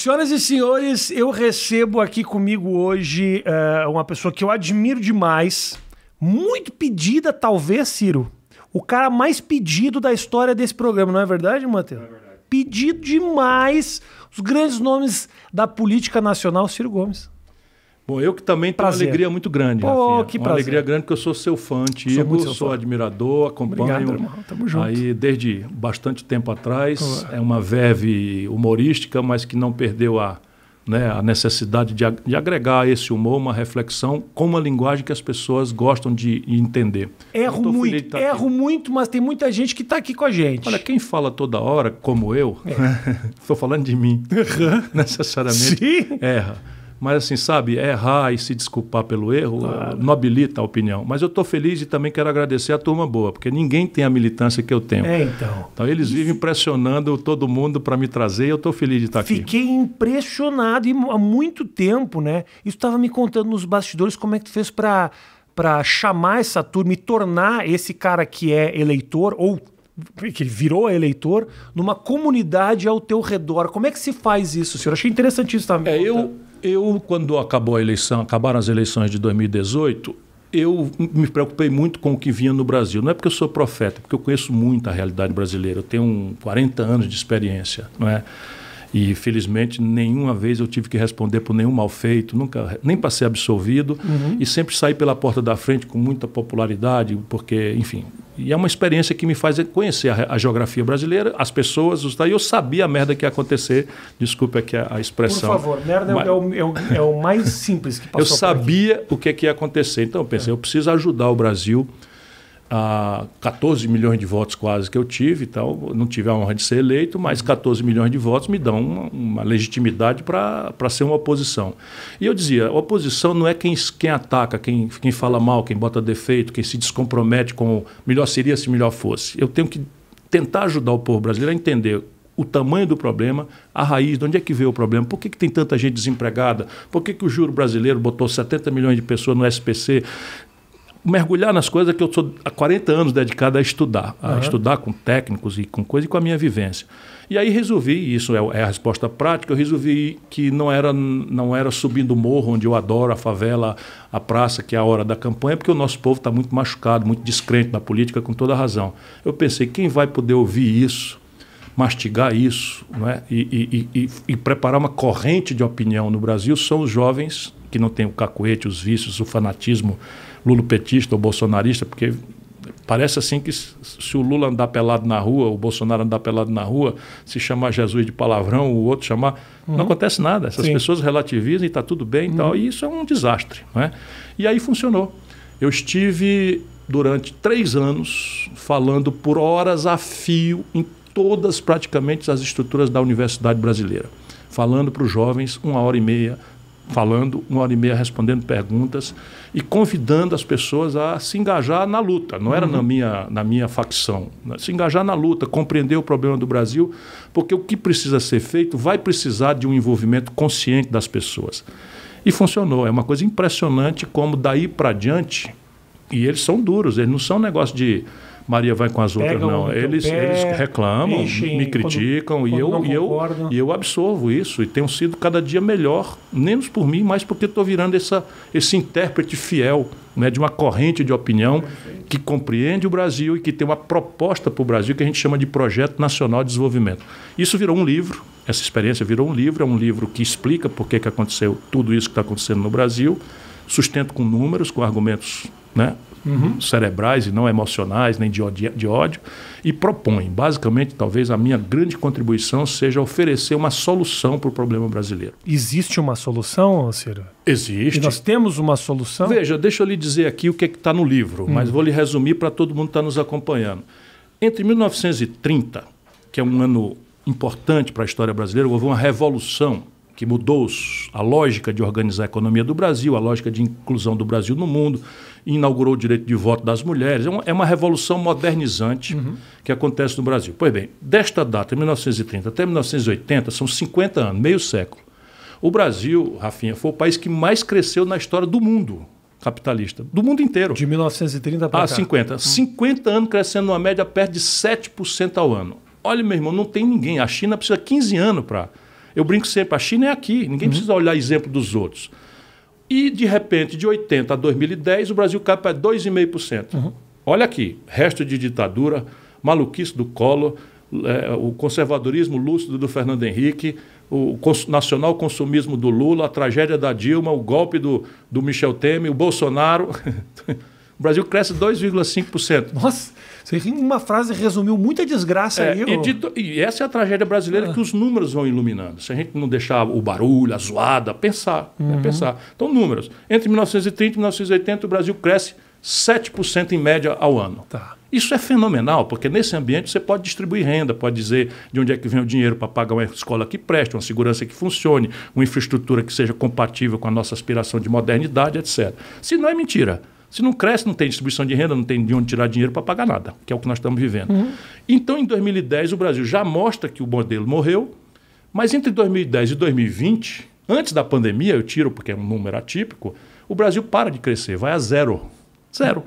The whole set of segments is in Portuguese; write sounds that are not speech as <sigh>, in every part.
Senhoras e senhores, eu recebo aqui comigo hoje uh, uma pessoa que eu admiro demais, muito pedida, talvez, Ciro. O cara mais pedido da história desse programa, não é verdade, Matheus? É verdade. Pedido demais. Os grandes nomes da política nacional, Ciro Gomes. Bom, eu que também tenho uma alegria muito grande, Pô, Rafinha. que uma alegria grande porque eu sou seu fã antigo, sou, sou admirador, acompanho Obrigado, irmão. Tamo junto. aí desde bastante tempo atrás. É uma verve humorística, mas que não perdeu a, né, a necessidade de, de agregar a esse humor uma reflexão com uma linguagem que as pessoas gostam de entender. Erro muito, erro aqui. muito, mas tem muita gente que está aqui com a gente. Olha, quem fala toda hora, como eu, estou é. <laughs> falando de mim, <laughs> necessariamente Sim. erra. Mas assim, sabe, errar e se desculpar pelo erro claro. nobilita a opinião. Mas eu estou feliz e também quero agradecer a turma boa, porque ninguém tem a militância que eu tenho. É, então. Então eles Isso. vivem pressionando todo mundo para me trazer e eu estou feliz de estar aqui. Fiquei impressionado e há muito tempo, né? Isso estava me contando nos bastidores como é que tu fez para para chamar essa turma e tornar esse cara que é eleitor ou que virou eleitor numa comunidade ao teu redor. Como é que se faz isso, senhor? Achei interessante isso também. É, eu eu, quando acabou a eleição, acabaram as eleições de 2018, eu me preocupei muito com o que vinha no Brasil. Não é porque eu sou profeta, é porque eu conheço muito a realidade brasileira. Eu tenho 40 anos de experiência, não é? E felizmente nenhuma vez eu tive que responder por nenhum mal feito, nunca nem para ser absolvido uhum. e sempre saí pela porta da frente com muita popularidade, porque, enfim, e é uma experiência que me faz conhecer a, a geografia brasileira, as pessoas, os, eu sabia a merda que ia acontecer. Desculpe aqui a, a expressão. Por favor, merda mas, é, o, é, o, é, o, mais simples que <laughs> passou Eu sabia o que, que ia acontecer. Então eu pensei, é. eu preciso ajudar o Brasil a 14 milhões de votos quase que eu tive, então não tive a honra de ser eleito, mas 14 milhões de votos me dão uma, uma legitimidade para ser uma oposição. E eu dizia, oposição não é quem, quem ataca, quem, quem fala mal, quem bota defeito, quem se descompromete com melhor seria se melhor fosse. Eu tenho que tentar ajudar o povo brasileiro a entender o tamanho do problema, a raiz, de onde é que veio o problema, por que, que tem tanta gente desempregada, por que, que o juro brasileiro botou 70 milhões de pessoas no SPC, mergulhar nas coisas que eu sou há 40 anos dedicado a estudar, a uhum. estudar com técnicos e com coisas e com a minha vivência. E aí resolvi, isso é, é, a resposta prática, eu resolvi que não era, não era subindo o morro, onde eu adoro a favela, a praça, que é a hora da campanha, porque o nosso povo está muito machucado, muito descrente na política, com toda razão. Eu pensei, quem vai poder ouvir isso, mastigar isso não é? e, e, e, e preparar uma corrente de opinião no Brasil são os jovens que não têm o cacuete, os vícios, o fanatismo lulopetista ou bolsonarista, porque parece assim que se o Lula andar pelado na rua, o Bolsonaro andar pelado na rua, se chamar Jesus de palavrão, o outro chamar, uhum. não acontece nada. Essas Sim. pessoas relativizam e está tudo bem e uhum. tal, e isso é um desastre. Não é? E aí funcionou. Eu estive durante três anos falando por horas a fio em todas praticamente as estruturas da Universidade Brasileira, falando para os jovens uma hora e meia falando, uma hora e meia respondendo perguntas e convidando as pessoas a se engajar na luta. Não era uhum. na, minha, na minha facção. Né? Se engajar na luta, compreender o problema do Brasil, porque o que precisa ser feito vai precisar de um envolvimento consciente das pessoas. E funcionou. É uma coisa impressionante como daí para diante, e eles são duros, eles não são um negócio de Maria vai com as outras, Pegam não. Eles, pé, eles reclamam, enchem, me criticam quando, e, eu, e, eu, e eu absorvo isso e tenho sido cada dia melhor, menos por mim, mas porque estou virando essa, esse intérprete fiel né, de uma corrente de opinião Perfeito. que compreende o Brasil e que tem uma proposta para o Brasil que a gente chama de Projeto Nacional de Desenvolvimento. Isso virou um livro, essa experiência virou um livro, é um livro que explica por que, que aconteceu tudo isso que está acontecendo no Brasil, sustento com números, com argumentos né, uhum. cerebrais e não emocionais, nem de ódio, de ódio, e propõe. Basicamente, talvez a minha grande contribuição seja oferecer uma solução para o problema brasileiro. Existe uma solução, Ciro? Existe. E nós temos uma solução? Veja, deixa eu lhe dizer aqui o que é está no livro, mas hum. vou lhe resumir para todo mundo que está nos acompanhando. Entre 1930, que é um ano importante para a história brasileira, houve uma revolução que mudou a lógica de organizar a economia do Brasil, a lógica de inclusão do Brasil no mundo, inaugurou o direito de voto das mulheres. É uma, é uma revolução modernizante uhum. que acontece no Brasil. Pois bem, desta data, 1930 até 1980, são 50 anos, meio século. O Brasil, Rafinha, foi o país que mais cresceu na história do mundo capitalista, do mundo inteiro. De 1930 para ah, 50. Uhum. 50 anos crescendo uma média perto de 7% ao ano. Olha, meu irmão, não tem ninguém. A China precisa 15 anos para Eu brinco sempre, a China é aqui, ninguém uhum. precisa olhar exemplo dos outros. E, de repente, de 80 a 2010, o Brasil cai para 2,5%. Uhum. Olha aqui, resto de ditadura, maluquice do Collor, é, o conservadorismo lúcido do Fernando Henrique, o cons nacional consumismo do Lula, a tragédia da Dilma, o golpe do, do Michel Temer, o Bolsonaro. <laughs> o Brasil cresce 2,5%. Nossa, você uma frase resumiu muita desgraça é, aí. E, de, e, essa é a tragédia brasileira ah. que os números vão iluminando. Se a gente não deixar o barulho, a zoada, pensar. Né, uhum. Né, pensar. Então, números. Entre 1930 e 1980, o Brasil cresce 7% em média ao ano. Tá. Isso é fenomenal, porque nesse ambiente você pode distribuir renda, pode dizer de onde é que vem o dinheiro para pagar uma escola que preste, uma segurança que funcione, uma infraestrutura que seja compatível com a nossa aspiração de modernidade, etc. Se não é mentira. Se não cresce, não tem distribuição de renda, não tem de onde tirar dinheiro para pagar nada, que é o que nós estamos vivendo. Uhum. Então, em 2010, o Brasil já mostra que o modelo morreu, mas entre 2010 e 2020, antes da pandemia, eu tiro porque é um número atípico, o Brasil para de crescer, vai a zero. Zero.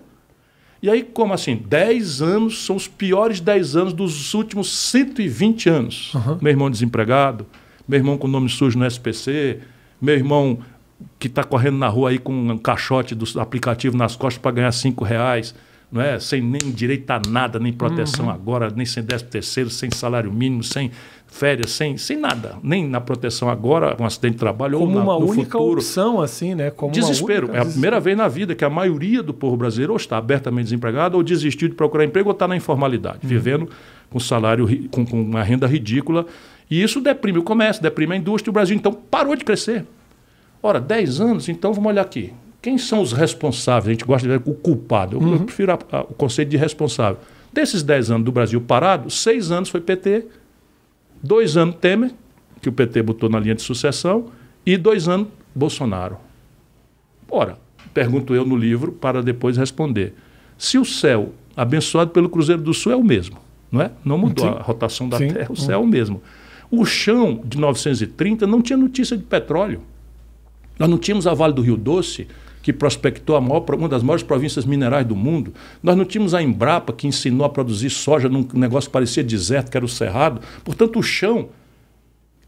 E aí, como assim? 10 anos são os piores 10 anos dos últimos 120 anos. Uhum. Meu irmão desempregado, meu irmão com nome sujo no SPC, meu irmão que está correndo na rua aí com um caixote do aplicativo nas costas para ganhar 5 reais, não é? sem nem direito a nada, nem proteção uhum. agora, nem sem décimo terceiro, sem salário mínimo, sem férias, sem, sem nada, nem na proteção agora, um acidente de trabalho Como ou na, uma no única futuro. opção, assim, né? Como desespero. é a primeira vez na vida que a maioria do povo brasileiro ou está abertamente desempregado ou desistiu de procurar emprego ou está na informalidade, uhum. vivendo com salário, com, com uma renda ridícula. E isso deprime o comércio, deprime a indústria. O Brasil, então, parou de crescer. Ora, 10 anos, então vamos olhar aqui. Quem são os responsáveis? A gente gosta de ver o culpado. Eu, uhum. eu prefiro a, a, o conceito de responsável. Desses 10 anos do Brasil parado, 6 anos foi PT, Dois anos Temer, que o PT botou na linha de sucessão, e dois anos Bolsonaro. Ora, pergunto eu no livro para depois responder. Se o céu abençoado pelo Cruzeiro do Sul é o mesmo, não é? Não mudou Sim. a rotação da Sim. Terra, o céu é o mesmo. O chão de 930 não tinha notícia de petróleo. Nós não tínhamos a Vale do Rio Doce, que prospectou maior, uma das maiores províncias minerais do mundo. Nós não tínhamos a Embrapa, que ensinou a produzir soja num negócio que parecia deserto, que era o Cerrado. Portanto, o chão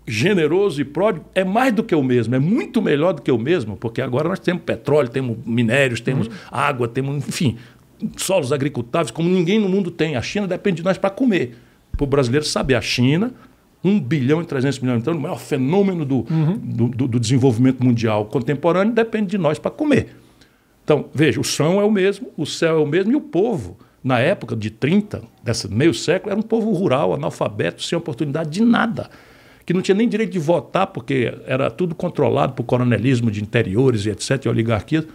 generoso e pródigo é mais do que o mesmo, é muito melhor do que o mesmo, porque agora nós temos petróleo, temos minérios, temos uhum. água, temos, enfim, solos agricultáveis como ninguém no mundo tem. A China depende de nós para comer. Para o brasileiro saber, a China 1 bilhão e 300 milhões. Então, o maior fenômeno do, uhum. do, do, do, desenvolvimento mundial contemporâneo depende de nós para comer. Então, veja, o chão é o mesmo, o céu é o mesmo e o povo, na época de 30, desse meio século, era um povo rural, analfabeto, sem oportunidade de nada. Que não tinha nem direito de votar, porque era tudo controlado por coronelismo de interiores e etc., e oligarquias.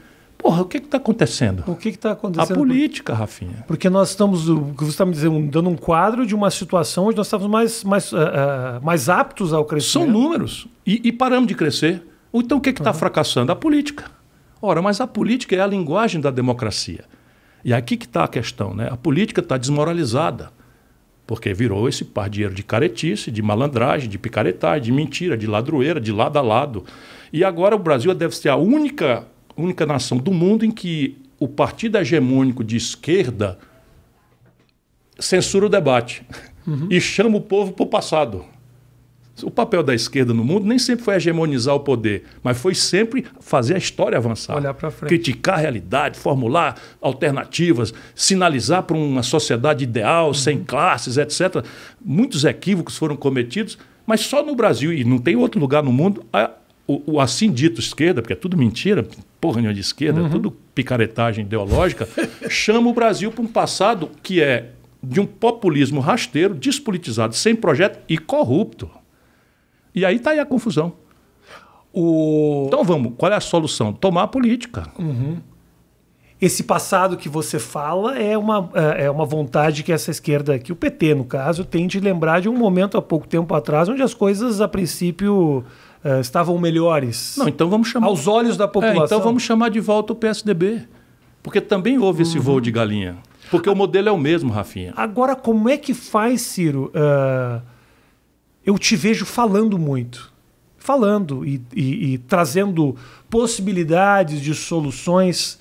Porra, o que está acontecendo? O que está acontecendo? A política, Rafinha. Porque nós estamos, o que você está me dizendo, dando um quadro de uma situação onde nós estamos mais, mais, uh, mais aptos ao crescimento. São números. E, e paramos de crescer. Então o que está uhum. fracassando? A política. Ora, mas a política é a linguagem da democracia. E aqui que está a questão, né? A política está desmoralizada. Porque virou esse pardieiro de caretice, de malandragem, de picaretagem, de mentira, de ladroeira, de lado a lado. E agora o Brasil deve ser a única única nação do mundo em que o partido hegemônico de esquerda censura o debate uhum. e chama o povo para o passado. O papel da esquerda no mundo nem sempre foi hegemonizar o poder, mas foi sempre fazer a história avançar. Olhar para frente. Criticar a realidade, formular alternativas, sinalizar para uma sociedade ideal, uhum. sem classes, etc. Muitos equívocos foram cometidos, mas só no Brasil, e não tem outro lugar no mundo, a, o, o assim dito esquerda, porque é tudo mentira, porra nenhuma de esquerda, uhum. tudo picaretagem ideológica, <laughs> chama o Brasil para um passado que é de um populismo rasteiro, despolitizado, sem projeto e corrupto. E aí está aí a confusão. O... Então vamos, qual é a solução? Tomar a política. Uhum. Esse passado que você fala é uma, é, é uma vontade que essa esquerda, que o PT, no caso, tem de lembrar de um momento há pouco tempo atrás, onde as coisas, a princípio, uh, estavam melhores. Não, então vamos chamar. Aos olhos da população. É, então vamos chamar de volta o PSDB. Porque também houve esse uhum. voo de galinha. Porque o modelo é o mesmo, Rafinha. Agora, como é que faz, Ciro? Uh, eu te vejo falando muito. Falando e, e, e trazendo possibilidades de soluções.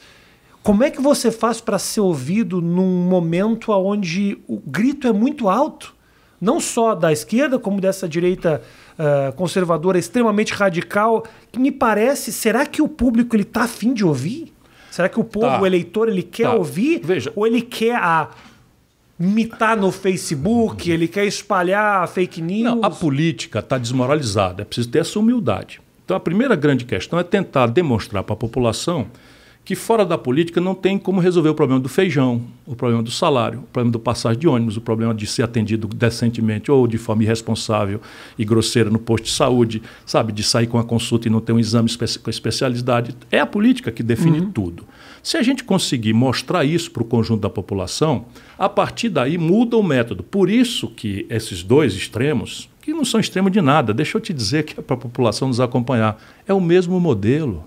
Como é que você faz para ser ouvido num momento onde o grito é muito alto? não só da esquerda, como dessa direita uh, conservadora extremamente radical, que me parece, será que o público ele tá afim de ouvir? Será que o povo, Tá. o eleitor, ele quer Tá. ouvir? Veja. Ou ele quer a mitar no Facebook, ele quer espalhar fake news? Não, a política está desmoralizada, é preciso ter essa humildade. Então, a primeira grande questão é tentar demonstrar para a população que fora da política não tem como resolver o problema do feijão, o problema do salário, o problema do passagem de ônibus, o problema de ser atendido decentemente ou de forma irresponsável e grosseira no posto de saúde, sabe, de sair com a consulta e não ter um exame espe- com especialidade. É a política que define tudo. Se a gente conseguir mostrar isso para o conjunto da população, a partir daí muda o método. Por isso que esses dois extremos, que não são extremos de nada, deixa eu te dizer que é para a população nos acompanhar, é o mesmo modelo.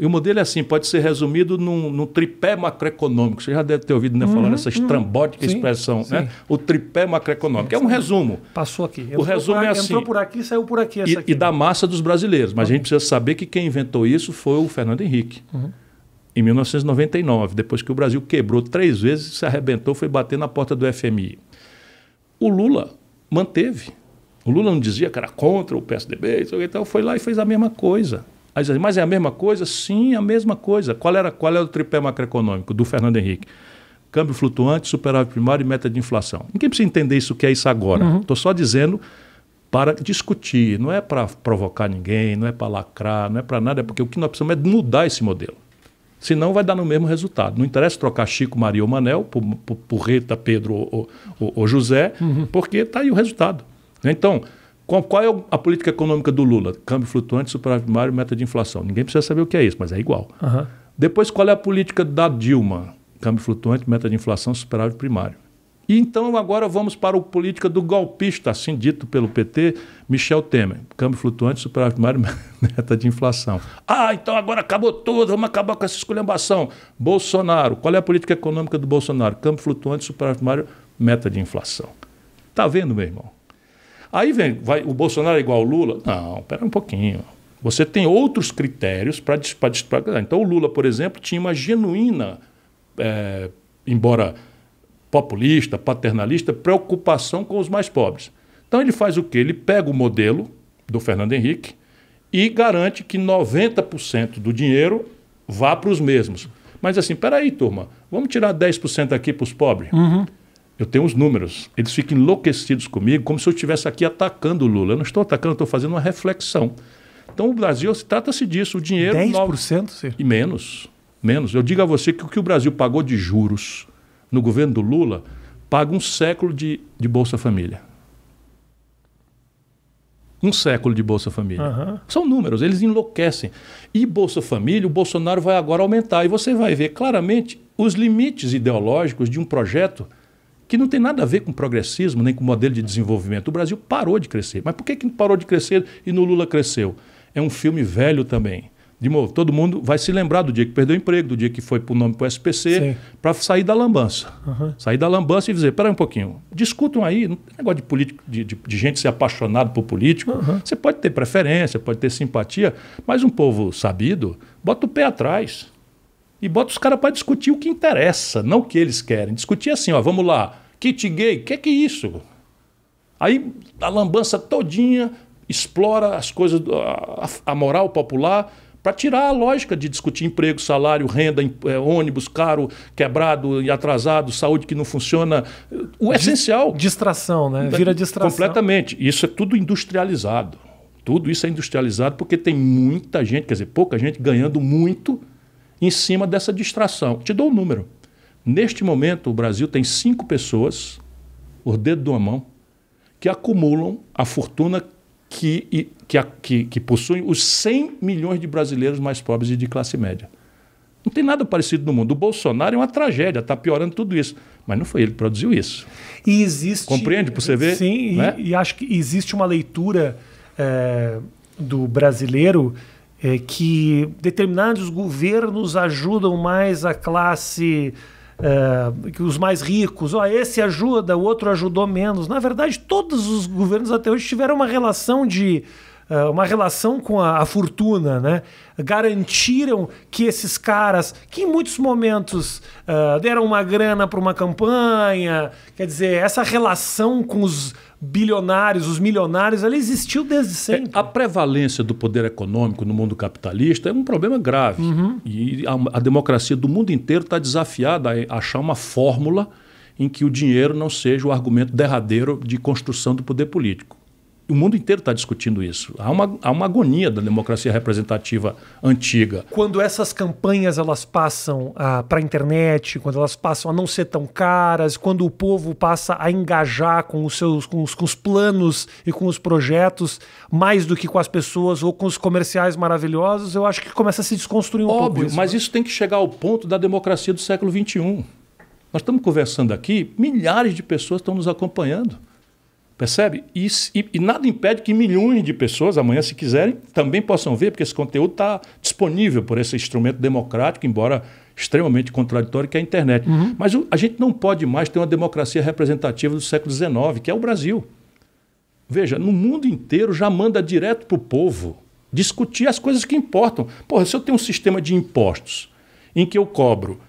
E o modelo é assim, pode ser resumido num, num tripé macroeconômico. Você já deve ter ouvido né, falar nessa estrambótica Sim, expressão, sim. né? O tripé macroeconômico. É um resumo. Passou aqui. O resumo é assim. Entrou por aqui, saiu por aqui essa E, aqui. e da massa dos brasileiros. Mas a gente precisa saber que quem inventou isso foi o Fernando Henrique. Em 1999, depois que o Brasil quebrou três vezes, se arrebentou, foi bater na porta do FMI. O Lula manteve. O Lula não dizia que era contra o PSDB, isso, então foi lá e fez a mesma coisa. Aí diz, mas é a mesma coisa? Sim, a mesma coisa. Qual era, qual era o tripé macroeconômico do Fernando Henrique? Câmbio flutuante, superávit primário e meta de inflação. Ninguém precisa entender isso que é isso agora. Estou só dizendo para discutir, não é para provocar ninguém, não é para lacrar, não é para nada, é porque o que nós precisamos é mudar esse modelo. Senão vai dar no mesmo resultado. Não interessa trocar Chico, Maria ou Manel por, por, por Rita, Pedro ou, ou- ou José, porque está aí o resultado. Então, qual, qual é a política econômica do Lula? Câmbio flutuante, superávit primário, meta de inflação. Ninguém precisa saber o que é isso, mas é igual. Aham. Depois, qual é a política da Dilma? Câmbio flutuante, meta de inflação, superávit primário. E então agora vamos para a política do golpista, assim dito pelo PT, Michel Temer. Câmbio flutuante, superávit primário, <laughs> meta de inflação. Ah, então agora acabou tudo, vamos acabar com essa esculhambação. Bolsonaro, qual é a política econômica do Bolsonaro? Câmbio flutuante, superávit primário, meta de inflação. Tá vendo, meu irmão? Aí vem, vai, o Bolsonaro é igual ao Lula? Não, pera um pouquinho. Você tem outros critérios para. Então, o Lula, por exemplo, tinha uma genuína, é, embora populista, paternalista, preocupação com os mais pobres. Então, ele faz o quê? Ele pega o modelo do Fernando Henrique e garante que 90% do dinheiro vá para os mesmos. Mas assim, peraí, turma, vamos tirar 10% aqui para os pobres? Eu tenho os números. Eles ficam enlouquecidos comigo, como se eu estivesse aqui atacando o Lula. Eu não estou atacando, eu estou fazendo uma reflexão. Então, o Brasil, trata-se disso. O dinheiro. 10%, Ciro? E menos. Menos. Eu digo a você que o que o Brasil pagou de juros no governo do Lula paga um século de, de Bolsa Família. Um século de Bolsa Família. Aham. São números, eles enlouquecem. E Bolsa Família, o Bolsonaro vai agora aumentar. E você vai ver claramente os limites ideológicos de um projeto que não tem nada a ver com progressismo, nem com modelo de desenvolvimento. O Brasil parou de crescer. Mas por que, que parou de crescer e no Lula cresceu? É um filme velho também. De novo, todo mundo vai se lembrar do dia que perdeu o emprego, do dia que foi para o nome para o. SPC, para sair da lambança. Sair da lambança e dizer, peraí um pouquinho, discutam aí, não tem negócio de, político, de, de- de gente ser apaixonado por político. Você pode ter preferência, pode ter simpatia, mas um povo sabido bota o pé atrás. E bota os caras para discutir o que interessa, não o que eles querem. Discutir assim, ó, vamos lá, kit gay, o que, que é isso? Aí a lambança todinha explora as coisas, a, a moral popular, para tirar a lógica de discutir emprego, salário, renda, eh, ônibus caro, quebrado e atrasado, saúde que não funciona. O essencial. Distração, né? Vira distração. Completamente. Isso é tudo industrializado. Tudo isso é industrializado porque tem muita gente, quer dizer, pouca gente ganhando muito em cima dessa distração. Te dou um número. Neste momento, o Brasil tem cinco pessoas, por dedo de uma mão, que acumulam a fortuna que, e- que, que, que possuem os 100 milhões de brasileiros mais pobres e de classe média. Não tem nada parecido no mundo. O Bolsonaro é uma tragédia, está piorando tudo isso. Mas não foi ele que produziu isso. E existe. Compreende pra você ver, Sim, e- né? e, acho que existe uma leitura é, do brasileiro é, que determinados governos ajudam mais a classe. é, que os mais ricos, ó, esse ajuda, o outro ajudou menos. Na verdade, todos os governos até hoje tiveram uma relação de uma relação com a, a, fortuna, né? Garantiram que esses caras, que em muitos momentos uh, deram uma grana para uma campanha, quer dizer, essa relação com os bilionários, os milionários, ela existiu desde sempre. É, a prevalência do poder econômico no mundo capitalista é um problema grave. Uhum. E a, a, democracia do mundo inteiro está desafiada a achar uma fórmula em que o dinheiro não seja o argumento derradeiro de construção do poder político. O mundo inteiro está discutindo isso. Há uma, há uma agonia da democracia representativa antiga. Quando essas campanhas elas passam ah, para a internet, quando elas passam a não ser tão caras, quando o povo passa a engajar com os seus com os, com os planos e com os projetos mais do que com as pessoas ou com os comerciais maravilhosos, eu acho que começa a se desconstruir um Óbvio, pouco. Isso, mas né? isso tem que chegar ao ponto da democracia do século XXI. Nós estamos conversando aqui, milhares de pessoas estão nos acompanhando. Percebe? E, e, e, nada impede que milhões de pessoas, amanhã, se quiserem, também possam ver, porque esse conteúdo está disponível por esse instrumento democrático, embora extremamente contraditório, que é a internet. Uhum. Mas o, a gente não pode mais ter uma democracia representativa do século XIX, que é o Brasil. Veja, no mundo inteiro já manda direto para o povo discutir as coisas que importam. Porra, se eu tenho um sistema de impostos em que eu cobro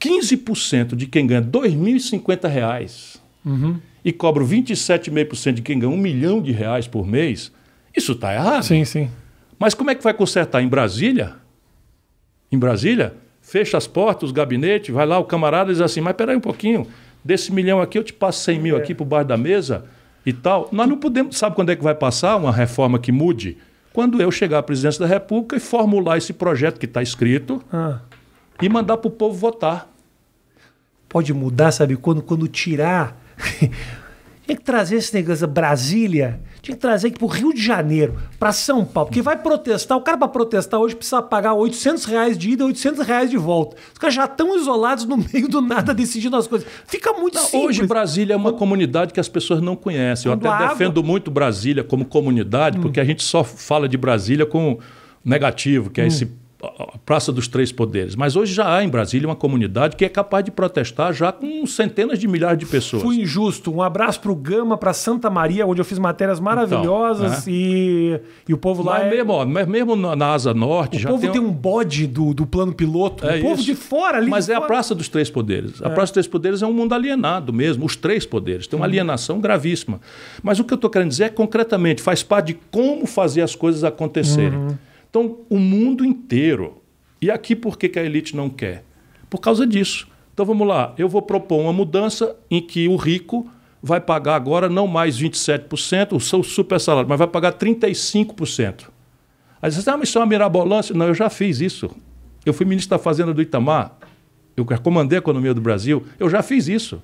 15% de quem ganha R$ 2.050 uhum e cobro 27,5% de quem ganha um milhão de reais por mês, isso está errado. Sim, sim. Mas como é que vai consertar em Brasília? Em Brasília, fecha as portas, os gabinetes, vai lá o camarada diz assim, mas peraí um pouquinho, desse milhão aqui eu te passo 100 mil é. aqui por baixo da mesa e tal. Nós não podemos, sabe quando é que vai passar uma reforma que mude? Quando eu chegar à presidência da República e formular esse projeto que está escrito ah. e mandar para o povo votar. Pode mudar, sabe? Quando, quando tirar Tinha que trazer esse negócio Brasília, tinha que trazer aqui pro Rio de Janeiro, para São Paulo, porque vai protestar. O cara para protestar hoje precisa pagar 800 reais de ida, 800 reais de volta. Os caras já estão isolados no <laughs> meio do nada decidindo as coisas. Fica muito não, simples. Hoje Brasília é uma comunidade que as pessoas não conhecem. Eu até água... defendo muito Brasília como comunidade, hum. porque a gente só fala de Brasília com negativo, que é hum. esse a Praça dos Três Poderes. Mas hoje já há em Brasília uma comunidade que é capaz de protestar já com centenas de milhares de pessoas. Fui injusto. Um abraço para o Gama, para Santa Maria, onde eu fiz matérias então, maravilhosas então, e, e o povo lá. Mas, é... mesmo, ó, mesmo na Asa Norte. O já povo tem, tem um bode do, do plano piloto. É o povo isso. de fora ali. Mas é fora. a Praça dos Três Poderes. É. A Praça dos Três Poderes é um mundo alienado mesmo. Os três poderes. Tem uma alienação gravíssima. Mas o que eu estou querendo dizer é concretamente, faz parte de como fazer as coisas acontecerem. Uhum. Então, o mundo inteiro e aqui por que, que a elite não quer? Por causa disso. Então vamos lá, eu vou propor uma mudança em que o rico vai pagar agora não mais 27%, o seu super salário, mas vai pagar 35%. Aí você diz, ah, mas isso é uma mirabolância. Não, eu já fiz isso. Eu fui ministro da Fazenda do Itamar, eu comandei a economia do Brasil, eu já fiz isso.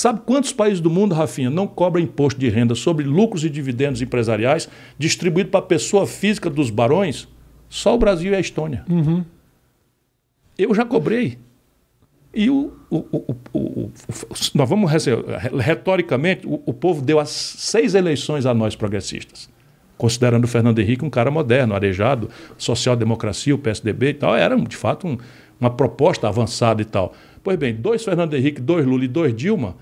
Sabe quantos países do mundo, Rafinha, não cobram imposto de renda sobre lucros e dividendos empresariais distribuído para a pessoa física dos barões? Só o Brasil e a Estônia. Uhum. Eu já cobrei. E o, o, o, o nós vamos retoricamente, o, povo deu as seis eleições a nós progressistas, considerando o Fernando Henrique um cara moderno, arejado, social-democracia, o PSDB e tal, era de fato um, uma proposta avançada e tal. Pois bem, dois Fernando Henrique, dois Lula e dois Dilma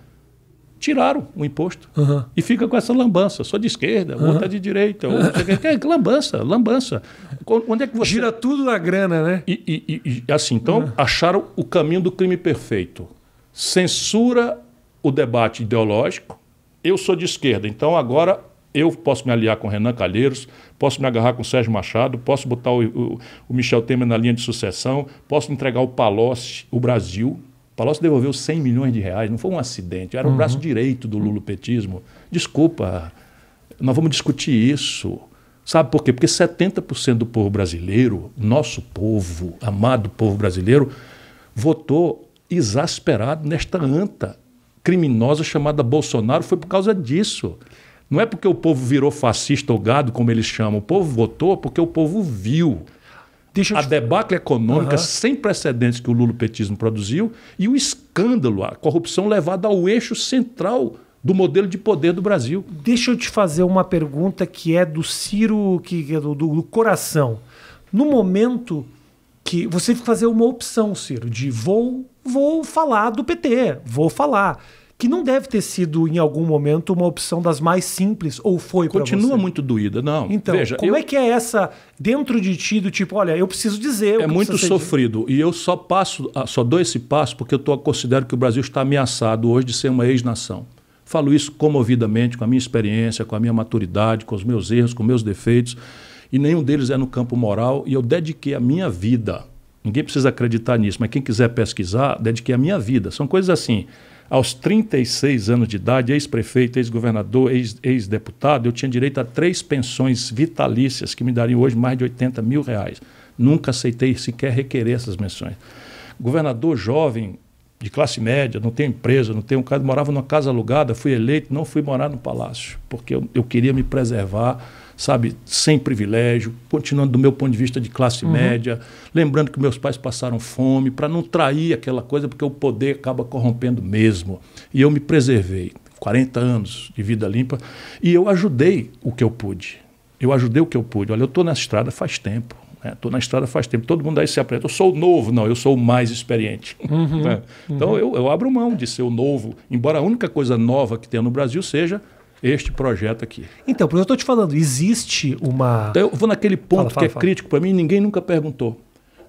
tiraram o imposto. Uhum. E fica com essa lambança. Sou de esquerda, uhum. outro é de direita. É, lambança, lambança. Onde é que você... Gira tudo na grana, né? E, e, e assim, então, uhum. acharam o caminho do crime perfeito. Censura o debate ideológico. Eu sou de esquerda, então agora eu posso me aliar com Renan Calheiros, posso me agarrar com Sérgio Machado, posso botar o, o, o Michel Temer na linha de sucessão, posso entregar o Palocci, o Brasil, Palocci devolveu 100 milhões de reais, não foi um acidente, era o uhum. braço direito do lulopetismo. Desculpa, nós vamos discutir isso. Sabe por quê? Porque 70% do povo brasileiro, nosso povo, amado povo brasileiro, votou exasperado nesta anta criminosa chamada Bolsonaro. Foi por causa disso. Não é porque o povo virou fascista ou gado, como eles chamam. O povo votou porque o povo viu a te... debacle econômica uhum. sem precedentes que o lulopetismo produziu e o escândalo, a corrupção levada ao eixo central do modelo de poder do Brasil. Deixa eu te fazer uma pergunta que é do Ciro, que é do, do coração. No momento que você tem que fazer uma opção, Ciro, de vou, vou falar do PT, vou falar. Que não deve ter sido, em algum momento, uma opção das mais simples, ou foi para você? Continua muito doída, não. Então, Veja, como eu- é que é essa dentro de ti, do tipo, olha, eu preciso dizer. o É muito dito. sofrido. E eu só passo, ah, só dou esse passo porque eu tô, considero que o Brasil está ameaçado hoje de ser uma ex-nação. Falo isso comovidamente, com a minha experiência, com a minha maturidade, com os meus erros, com meus defeitos. E nenhum deles é no campo moral. E eu dediquei a minha vida. Ninguém precisa acreditar nisso, mas quem quiser pesquisar, dediquei a minha vida. São coisas assim. Aos 36 anos de idade, ex-prefeito, ex-governador, ex- ex-deputado, eu tinha direito a três pensões vitalícias que me dariam hoje mais de 80 mil reais. Nunca aceitei sequer requerer essas menções. Governador jovem, de classe média, não tenho empresa, não tenho um casa, morava numa casa alugada, fui eleito, não fui morar no palácio, porque eu, eu queria me preservar, sabe, sem privilégio, continuando do meu ponto de vista de classe média, lembrando que meus pais passaram fome, para não trair aquela coisa, porque o poder acaba corrompendo mesmo. E eu me preservei, 40 anos de vida limpa, e eu ajudei o que eu pude. Eu ajudei o que eu pude. Olha, eu estou na estrada faz tempo. Estou na estrada faz tempo. Todo mundo aí se apresenta. Eu sou o novo. Não, eu sou o mais experiente. <laughs> né? Então eu, eu abro mão de ser o novo, embora a única coisa nova que tenha no Brasil seja este projeto aqui. Então, por isso eu estou te falando, existe uma. Então eu vou naquele ponto Fala, fala, que é fala. crítico para mim, ninguém nunca perguntou.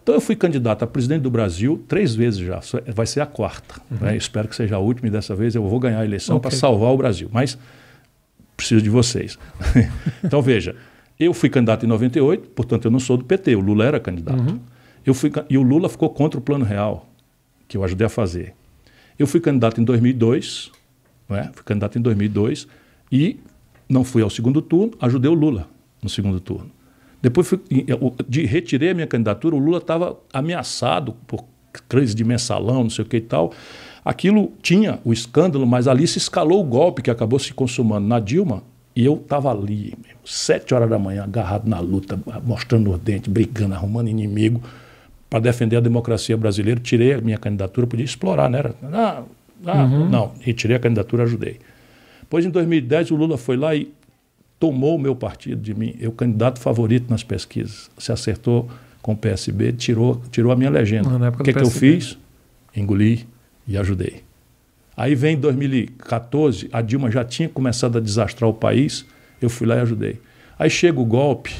Então eu fui candidato a presidente do Brasil três vezes já, só- vai ser a quarta. né? Espero que seja a última e dessa vez eu vou ganhar a eleição Ok. para salvar o Brasil. Mas preciso de vocês. <laughs> então veja, eu fui candidato em 98, portanto eu não sou do PT, o Lula era candidato. Eu fui, e o Lula ficou contra o Plano Real, que eu ajudei a fazer. Eu fui candidato em 2002, não é? fui candidato em 2002 e não fui ao segundo turno, ajudei o Lula no segundo turno. Depois fui, de, retirei a minha candidatura, o Lula estava ameaçado por crise de mensalão, não sei o que e tal. Aquilo tinha o escândalo, mas ali se escalou o golpe que acabou se consumando na Dilma. E eu estava ali, meu, sete horas da manhã, agarrado na luta, mostrando os dentes, brigando, arrumando inimigo para defender a democracia brasileira. Tirei a minha candidatura, podia explorar, né? Era, ah, ah, Não, retirei a candidatura, ajudei. Pois em 2010 o Lula foi lá e tomou o meu partido de mim, eu candidato favorito nas pesquisas. Se acertou com o PSB, tirou, tirou a minha legenda. Ah, O que, do que eu fiz? Engoli e ajudei. Aí vem 2014, a Dilma já tinha começado a desastrar o país, eu fui lá e ajudei. Aí chega o golpe.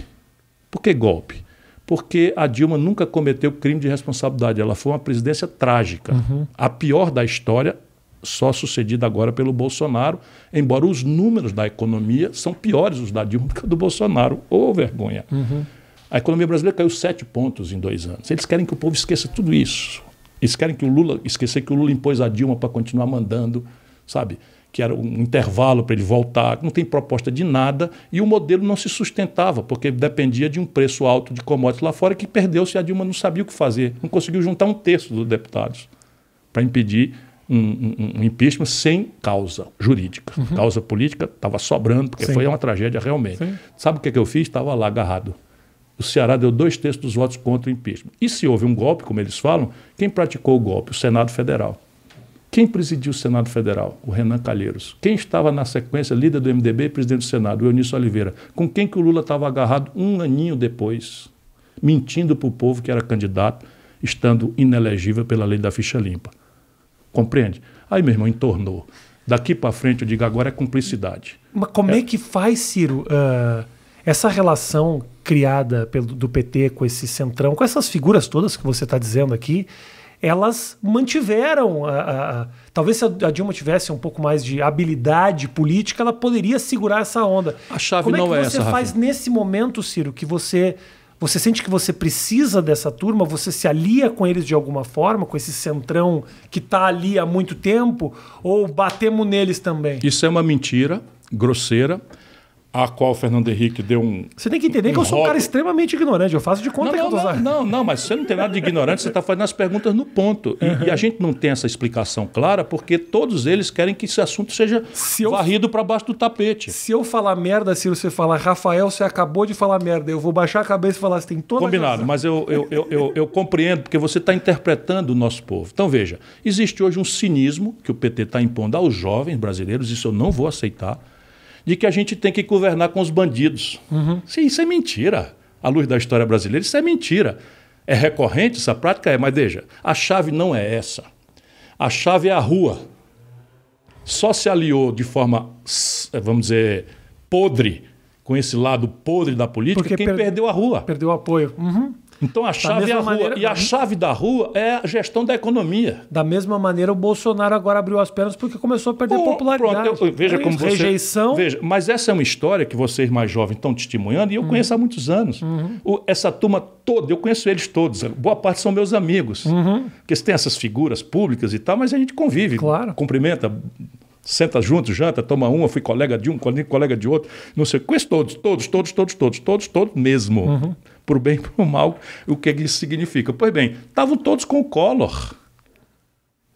Por que golpe? Porque a Dilma nunca cometeu crime de responsabilidade. Ela foi uma presidência trágica. A pior da história, só sucedida agora pelo Bolsonaro, embora os números da economia são piores os da Dilma do que o do Bolsonaro. Ô vergonha. A economia brasileira caiu sete pontos em dois anos. Eles querem que o povo esqueça tudo isso. Eles querem que o Lula esquecer que o Lula impôs a Dilma para continuar mandando, sabe? Que era um intervalo para ele voltar. Não tem proposta de nada e o modelo não se sustentava porque dependia de um preço alto de commodities lá fora que perdeu-se. A Dilma não sabia o que fazer, não conseguiu juntar um terço dos deputados para impedir um, um- um impeachment sem causa jurídica. Causa política estava sobrando, porque Sim. foi uma tragédia realmente. Sim. Sabe o que, que eu fiz? Estava lá agarrado. O Ceará deu dois terços dos votos contra o impeachment. E se houve um golpe, como eles falam, quem praticou o golpe? O Senado Federal. Quem presidiu o Senado Federal? O Renan Calheiros. Quem estava na sequência, líder do MDB e presidente do Senado? O Eunício Oliveira. Com quem que o Lula estava agarrado um aninho depois, mentindo para o povo que era candidato, estando inelegível pela lei da ficha limpa. Compreende? Aí, meu irmão, entornou. Daqui para frente, eu digo, agora é cumplicidade. Mas como é, que faz, Ciro, ah, essa relação criada pelo, do PT com esse centrão, com essas figuras todas que você está dizendo aqui, elas mantiveram. a- a- a- talvez se a Dilma tivesse um pouco mais de habilidade política, ela poderia segurar essa onda. A chave Como não é é que você essa, faz Rafinha. nesse momento, Ciro, que você. Você sente que você precisa dessa turma? Você se alia com eles de alguma forma, com esse centrão que está ali há muito tempo? Ou batemos neles também? Isso é uma mentira grosseira, a qual o Fernando Henrique deu um. Você tem que entender um que eu sou um cara extremamente ignorante. Eu faço de conta Não, que eu não, tô não, não, não, mas você não tem nada de ignorante, você está fazendo as perguntas no ponto. E, e a gente não tem essa explicação clara porque todos eles querem que esse assunto seja Se eu- varrido para baixo do tapete. Se eu falar merda, se você falar Rafael, você acabou de falar merda. Eu vou baixar a cabeça e falar, você tem toda a Combinado, mas eu, eu, eu, eu, eu compreendo, porque você está interpretando o nosso povo. Então, veja, existe hoje um cinismo que o PT está impondo aos jovens brasileiros, isso eu não vou aceitar, de que a gente tem que governar com os bandidos. Sim, isso é mentira. À luz da história brasileira, isso é mentira. É recorrente essa prática? É, mas veja, a chave não é essa. A chave é a rua. só se aliou de forma, vamos dizer, podre, com esse lado podre da política, Porque quem per perdeu a rua. Perdeu o apoio. Uhum. Então a chave é a rua. Maneira, e a chave da rua é a gestão da economia. Da mesma maneira, o Bolsonaro agora abriu as pernas porque começou a perder Bom, popularidade. Pronto, eu, veja é como você. Rejeição. Veja, mas essa é uma história que vocês mais jovens estão testemunhando e eu uhum. conheço há muitos anos. Uhum. O, essa turma toda, eu conheço eles todos. Boa parte são meus amigos. Uhum. Porque tem essas figuras públicas e tal, mas a gente convive. Claro. Cumprimenta senta junto, janta, toma uma, fui colega de um, colega de outro, não sei, conheço todos, todos, todos, todos, todos, todos, todos mesmo. Uhum por bem <laughs> e por mal, o que isso significa. Pois bem, estavam todos com o Collor.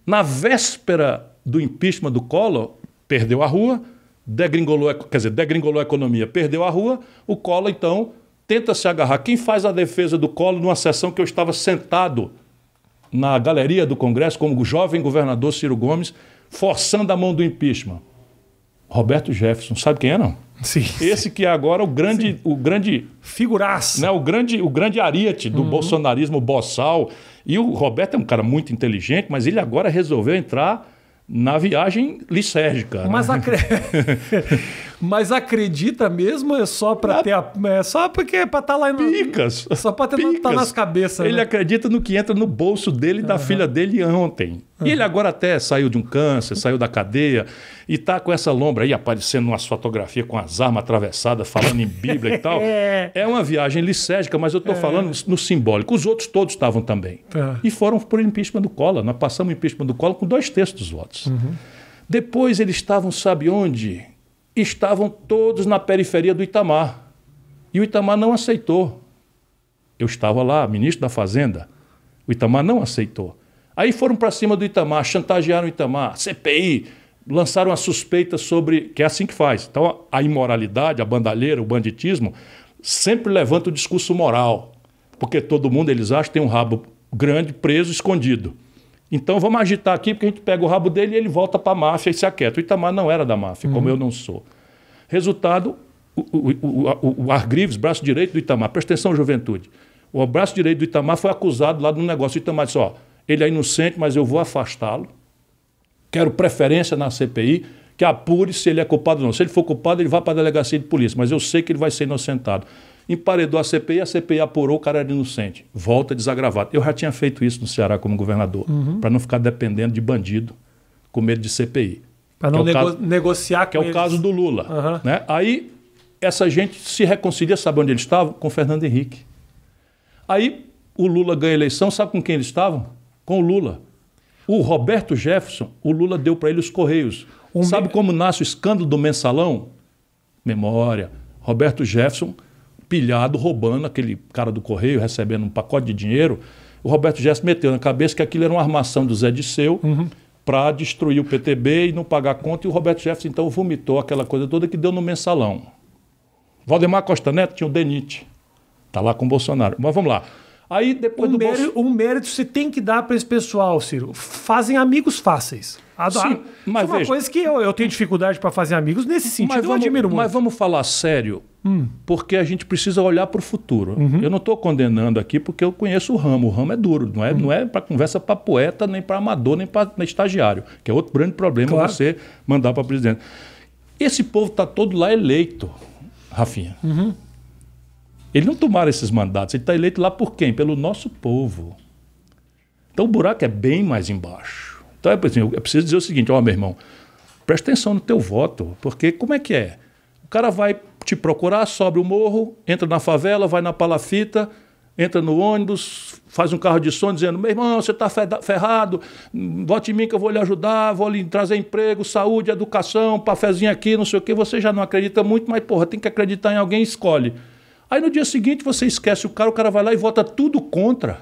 Na véspera do impeachment do Collor, perdeu a rua, degringolou, quer dizer, degringolou a economia, perdeu a rua, o Collor, então, tenta se agarrar. Quem faz a defesa do Collor numa sessão que eu estava sentado na galeria do Congresso, como o jovem governador Ciro Gomes, forçando a mão do impeachment? Roberto Jefferson. Sabe quem é, não? Sim. Esse que é agora o grande, o grande figuraça, né, o grande, o grande ariete do uhum. bolsonarismo boçal. E o Roberto é um cara muito inteligente, mas ele agora resolveu entrar na viagem lisérgica. Mas, né? acre... <laughs> Mas acredita mesmo é só para ter a... é só porque é para estar tá lá no... picas. Só para estar tá nas cabeças. Ele né? acredita no que entra no bolso dele e da filha dele ontem. E ele agora até saiu de um câncer, saiu da cadeia e está com essa lombra aí aparecendo umas fotografias com as armas atravessadas, falando em Bíblia e tal. <laughs> É. é uma viagem licérgica, mas eu estou é. falando no simbólico. Os outros todos estavam também. É. E foram por impeachment do Collor. Nós passamos o impeachment do Collor com dois terços dos votos. Uhum. Depois eles estavam, sabe onde? Estavam todos na periferia do Itamar. E o Itamar não aceitou. Eu estava lá, ministro da Fazenda. O Itamar não aceitou. Aí foram para cima do Itamar, chantagearam o Itamar, CPI, lançaram a suspeita sobre. que é assim que faz. Então, a imoralidade, a bandalheira, o banditismo, sempre levanta o discurso moral. Porque todo mundo, eles acham, tem um rabo grande, preso, escondido. Então vamos agitar aqui, porque a gente pega o rabo dele e ele volta para a máfia e se aquieta. O Itamar não era da máfia, uhum. como eu não sou. Resultado, o, o, o, o Argrives, braço direito do Itamar, presta atenção, juventude. O braço direito do Itamar foi acusado lá de um negócio. O Itamar disse: ó, ele é inocente, mas eu vou afastá-lo. Quero preferência na CPI, que apure se ele é culpado ou não. Se ele for culpado, ele vai para a delegacia de polícia, mas eu sei que ele vai ser inocentado. Emparedou a CPI, a CPI apurou, o cara era inocente. Volta desagravado. Eu já tinha feito isso no Ceará como governador, uhum. para não ficar dependendo de bandido com medo de CPI. Para não é nego caso, negociar com Que é o caso do Lula. Uhum. Né? Aí, essa gente se reconcilia, sabe onde eles estavam? Com Fernando Henrique. Aí, o Lula ganha a eleição, sabe com quem eles estavam? com o Lula. O Roberto Jefferson, o Lula deu para ele os Correios. Um Sabe me... como nasce o escândalo do mensalão? Memória. Roberto Jefferson, pilhado, roubando aquele cara do Correio, recebendo um pacote de dinheiro. O Roberto Jefferson meteu na cabeça que aquilo era uma armação do Zé Disseu uhum. para destruir o PTB e não pagar conta. E o Roberto Jefferson, então, vomitou aquela coisa toda que deu no mensalão. Valdemar Costa Neto tinha o DENIT. Está lá com o Bolsonaro. Mas vamos lá. Aí depois um do mérito, Bolso... Um mérito você tem que dar para esse pessoal, Ciro. Fazem amigos fáceis. Sim, mas é uma coisa que eu, eu tenho dificuldade para fazer amigos nesse sentido. Mas vamos, eu admiro muito. Mas vamos falar sério, hum. porque a gente precisa olhar para o futuro. Uhum. Eu não estou condenando aqui porque eu conheço o ramo. O ramo é duro, não é, uhum. não é para conversa para poeta, nem para amador, nem para estagiário, que é outro grande problema claro. você mandar para presidente. Esse povo está todo lá eleito, Rafinha. Uhum. Ele não tomaram esses mandatos, ele está eleito lá por quem? Pelo nosso povo. Então o buraco é bem mais embaixo. Então é assim, preciso dizer o seguinte, ó, meu irmão, presta atenção no teu voto, porque como é que é? O cara vai te procurar, sobe o morro, entra na favela, vai na palafita, entra no ônibus, faz um carro de som dizendo: meu irmão, você está ferrado, vote em mim que eu vou lhe ajudar, vou lhe trazer emprego, saúde, educação, cafezinho aqui, não sei o quê. Você já não acredita muito, mas porra, tem que acreditar em alguém, escolhe. Aí no dia seguinte você esquece o cara, o cara vai lá e vota tudo contra.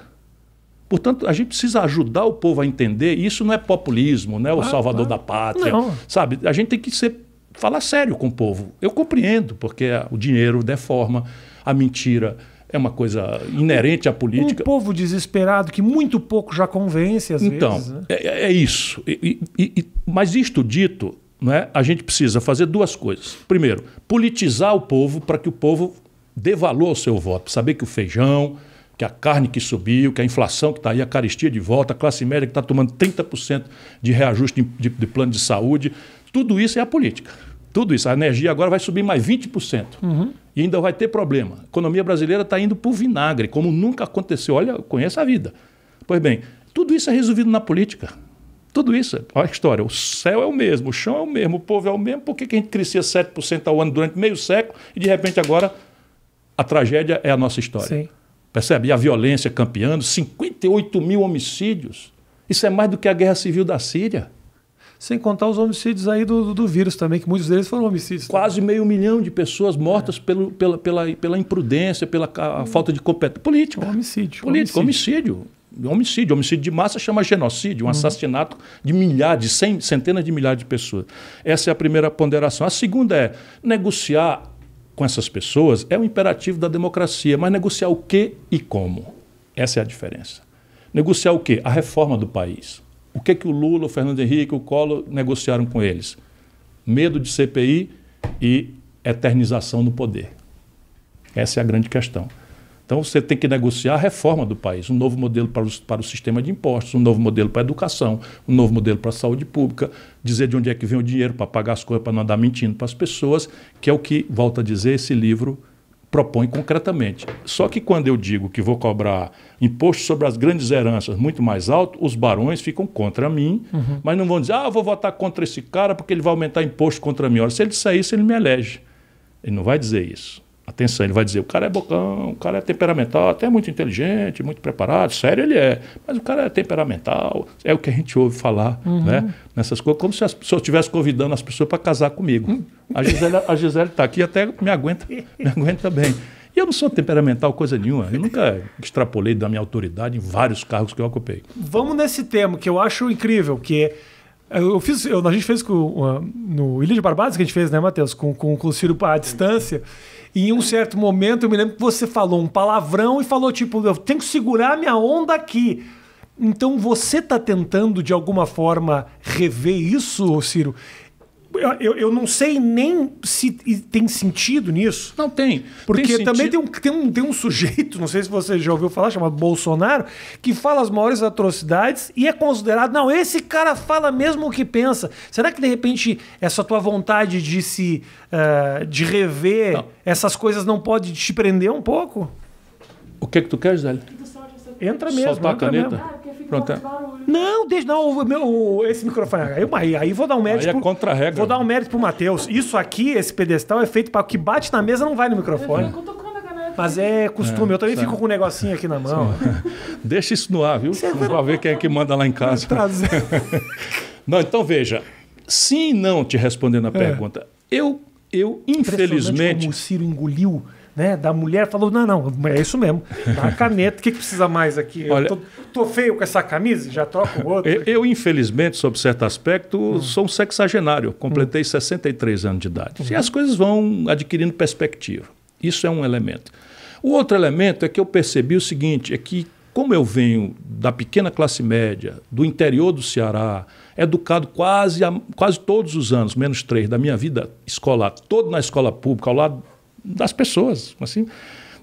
Portanto, a gente precisa ajudar o povo a entender, e isso não é populismo, não é o ah, salvador ah, da pátria. Não. Sabe? A gente tem que ser, falar sério com o povo. Eu compreendo, porque o dinheiro deforma, a mentira é uma coisa inerente à política. Um povo desesperado que muito pouco já convence, às então, vezes. Então, é, é, isso. E, e, e, mas isto dito, não é? a gente precisa fazer duas coisas. Primeiro, politizar o povo para que o povo dê valor ao seu voto. Saber que o feijão, que a carne que subiu, que a inflação que está aí, a caristia de volta, a classe média que está tomando 30% de reajuste de, de, de, plano de saúde, Tudo isso é a política. Tudo isso. A energia agora vai subir mais 20%. Uhum. E ainda vai ter problema. A economia brasileira está indo para o vinagre, como nunca aconteceu. Olha, conheça a vida. Pois bem, tudo isso é resolvido na política. Tudo isso. Olha a história. O céu é o mesmo, o chão é o mesmo, o povo é o mesmo. Por que, que a gente crescia 7% ao ano durante meio século e de repente agora a tragédia é a nossa história? Sim. Percebe? E a violência campeando, 58 mil homicídios. Isso é mais do que a guerra civil da Síria. Sem contar os homicídios aí do, do, vírus também, que muitos deles foram homicídios. Quase meio milhão de pessoas mortas é. pelo, pela, pela, pela imprudência, pela a, falta de competência política. Homicídio. Político, homicídio. homicídio. Homicídio. Homicídio de massa chama genocídio, um uhum. assassinato de milhares, de cem, centenas de milhares de pessoas. Essa é a primeira ponderação. A segunda é negociar com essas pessoas é um imperativo da democracia, mas negociar o que e como. Essa é a diferença. Negociar o quê? A reforma do país. O que, que o Lula, o Fernando Henrique, o Collor negociaram com eles? Medo de CPI e eternização do poder. Essa é a grande questão. Então você tem que negociar a reforma do país, um novo modelo para o, para o sistema de impostos, um novo modelo para a educação, um novo modelo para a saúde pública, dizer de onde é que vem o dinheiro para pagar as coisas, para não andar mentindo para as pessoas, que é o que, volta a dizer, esse livro propõe concretamente. Só que quando eu digo que vou cobrar imposto sobre as grandes heranças muito mais alto, os barões ficam contra mim, uhum. mas não vão dizer, ah, eu vou votar contra esse cara porque ele vai aumentar imposto contra mim. Ora, se ele disser isso, ele me elege. Ele não vai dizer isso. Atenção, ele vai dizer, o cara é bocão, o cara é temperamental, até muito inteligente, muito preparado, sério ele é, mas o cara é temperamental, é o que a gente ouve falar, uhum. né? Nessas coisas, como se as pessoas estivessem convidando as pessoas para casar comigo. A Gisele a Gisele está aqui até me aguenta, me aguenta bem. E eu não sou temperamental coisa nenhuma. Eu nunca extrapolei da minha autoridade em vários cargos que eu ocupei. Vamos nesse tema que eu acho incrível, que é, eu fiz, eu, a gente fez com, no Ilha de Barbados que a gente fez, né, Matheus, com, com, com o Ciro à distância. E em um certo momento eu me lembro que você falou um palavrão e falou tipo, eu tenho que segurar minha onda aqui. Então você está tentando de alguma forma rever isso, Ciro? Eu, eu não sei nem se tem sentido nisso. Não tem. Porque tem também tem um, tem, um, tem um sujeito, não sei se você já ouviu falar, chamado Bolsonaro, que fala as maiores atrocidades e é considerado. Não, esse cara fala mesmo o que pensa. Será que de repente essa tua vontade de se. Uh, de rever não. essas coisas não pode te prender um pouco? O que é que tu queres, Zélio? Entra mesmo. Soltar a caneta. Mesmo. Pronto. Não, deixa não, o meu, esse microfone. Aí, aí vou dar um mérito. Aí é contra a regra. Vou dar um mérito pro Matheus. Isso aqui, esse pedestal, é feito para o que bate na mesa não vai no microfone. Mas é costume, é, eu também certo. fico com um negocinho aqui na mão. <laughs> Deixa isso no ar, viu? Vamos ver quem é que manda lá em casa. <laughs> não, então veja. Sim e não te respondendo a é. pergunta. Eu, eu infelizmente. Como o Ciro engoliu né, da mulher falou: não, não, é isso mesmo. Dá a <laughs> caneta, o que, que precisa mais aqui? Olha, tô, tô, feio com essa camisa, já troco outro. Eu, eu, infelizmente, sob certo aspecto, hum. sou um sexagenário. Completei hum. 63 anos de idade. Hum. E as coisas vão adquirindo perspectiva. Isso é um elemento. O outro elemento é que eu percebi o seguinte: é que, como eu venho da pequena classe média, do interior do Ceará, educado quase, quase todos os anos, menos três, da minha vida escolar, todo na escola pública, ao lado das pessoas. assim.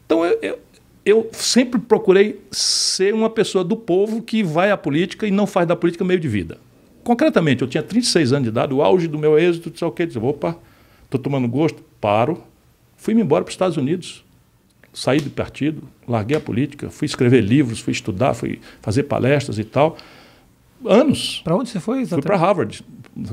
Então, eu, eu, eu, sempre procurei ser uma pessoa do povo que vai à política e não faz da política meio de vida. Concretamente, eu tinha 36 anos de idade, o auge do meu êxito, disse, ok, disse, opa, estou tomando gosto, paro. Fui-me embora para os Estados Unidos, saí do partido, larguei a política, fui escrever livros, fui estudar, fui fazer palestras e tal. Anos. Para onde você foi? Exatamente? Fui para Harvard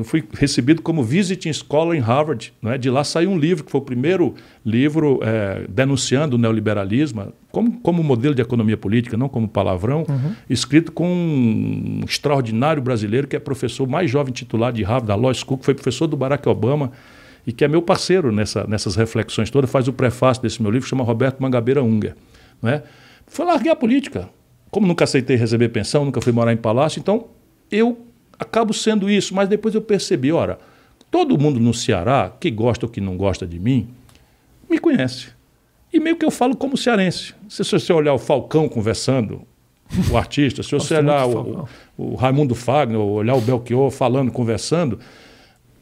fui recebido como visiting scholar em Harvard. Né? De lá saiu um livro, que foi o primeiro livro é, denunciando o neoliberalismo como, como modelo de economia política, não como palavrão, uhum. escrito com um extraordinário brasileiro que é professor mais jovem titular de Harvard, da Law School, que foi professor do Barack Obama e que é meu parceiro nessa, nessas reflexões todas, faz o prefácio desse meu livro, chama Roberto Mangabeira Unger. Né? Foi larguei a política. Como nunca aceitei receber pensão, nunca fui morar em palácio, então eu acabo sendo isso, mas depois eu percebi, ora, todo mundo no Ceará, que gosta ou que não gosta de mim, me conhece. E meio que eu falo como cearense. Se você olhar o Falcão conversando, o artista, se você olhar o, o, Raimundo Fagner, ou olhar o Belchior falando, conversando,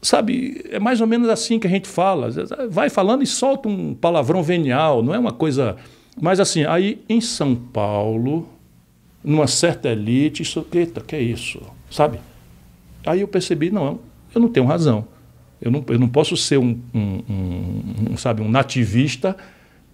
sabe, é mais ou menos assim que a gente fala. Vai falando e solta um palavrão venial, não é uma coisa. Mas assim, aí em São Paulo, numa certa elite, isso, eita, que é isso? Sabe? Aí eu percebi, não, eu não tenho razão. Eu não, eu não posso ser um, um, um, um sabe, um nativista,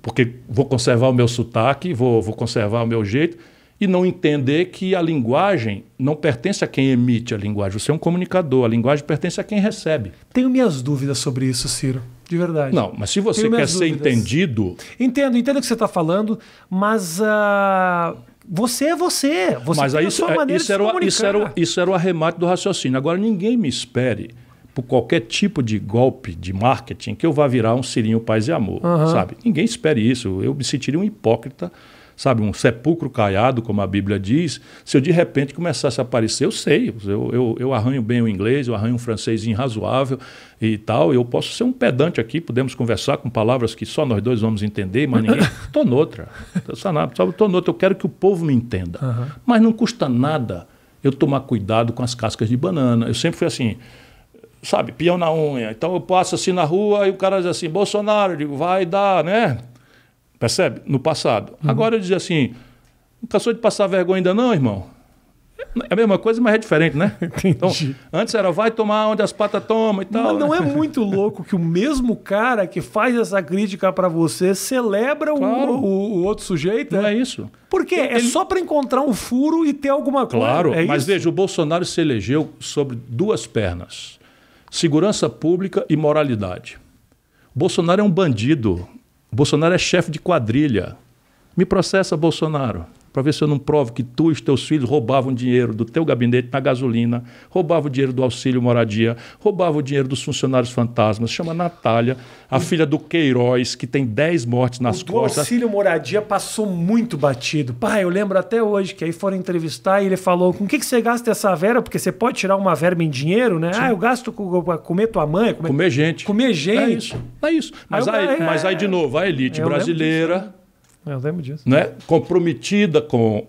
porque vou conservar o meu sotaque, vou, vou conservar o meu jeito, e não entender que a linguagem não pertence a quem emite a linguagem. Você é um comunicador, a linguagem pertence a quem recebe. Tenho minhas dúvidas sobre isso, Ciro. De verdade. Não, mas se você quer ser entendido. Entendo, entendo o que você está falando, mas. Uh, você é você. Você mas aí isso, é, isso, era o, isso, era isso era o arremate do raciocínio. Agora, ninguém me espere por qualquer tipo de golpe de marketing que eu vá virar um Cirinho Paz e Amor, uhum. sabe? Ninguém espere isso. Eu me sentiria um hipócrita sabe, um sepulcro caiado, como a Bíblia diz, se eu de repente começasse a aparecer, eu sei, eu, eu, eu arranho bem o inglês, eu arranho um francês razoável e tal, eu posso ser um pedante aqui, podemos conversar com palavras que só nós dois vamos entender, mas ninguém. <laughs> Estou noutra. Estou noutra, eu quero que o povo me entenda. Uhum. Mas não custa nada eu tomar cuidado com as cascas de banana. Eu sempre fui assim, sabe, peão na unha. Então eu passo assim na rua e o cara diz assim, Bolsonaro, eu digo, vai dar, né? Percebe? No passado. Uhum. Agora eu dizia assim: não cansou de passar vergonha ainda, não, irmão? É a mesma coisa, mas é diferente, né? <laughs> Então, antes era vai tomar onde as patas tomam e tal. Mas não é <laughs> muito louco que o mesmo cara que faz essa crítica para você celebra claro. o, o, outro sujeito? Não é, é isso. Por quê? É Ele... É só para encontrar um furo e ter alguma coisa. Claro, é mas isso? veja, o Bolsonaro se elegeu sobre duas pernas: segurança pública e moralidade. O Bolsonaro é um bandido Bolsonaro é chefe de quadrilha. Me processa, Bolsonaro para ver se eu não provo que tu e os teus filhos roubavam dinheiro do teu gabinete na gasolina, roubavam o dinheiro do auxílio moradia, roubavam o dinheiro dos funcionários fantasmas. Chama Natália, a o... filha do Queiroz, que tem 10 mortes nas o costas. O auxílio moradia passou muito batido. Pai, eu lembro até hoje que aí foram entrevistar e ele falou: com o que, que você gasta essa vera? Porque você pode tirar uma verba em dinheiro, né? Sim. Ah, eu gasto com comer tua mãe. Comer, comer gente. Comer gente. É isso. É isso. Mas, aí, aí, mas aí, de novo, a elite brasileira eu lembro disso. Né? Comprometida com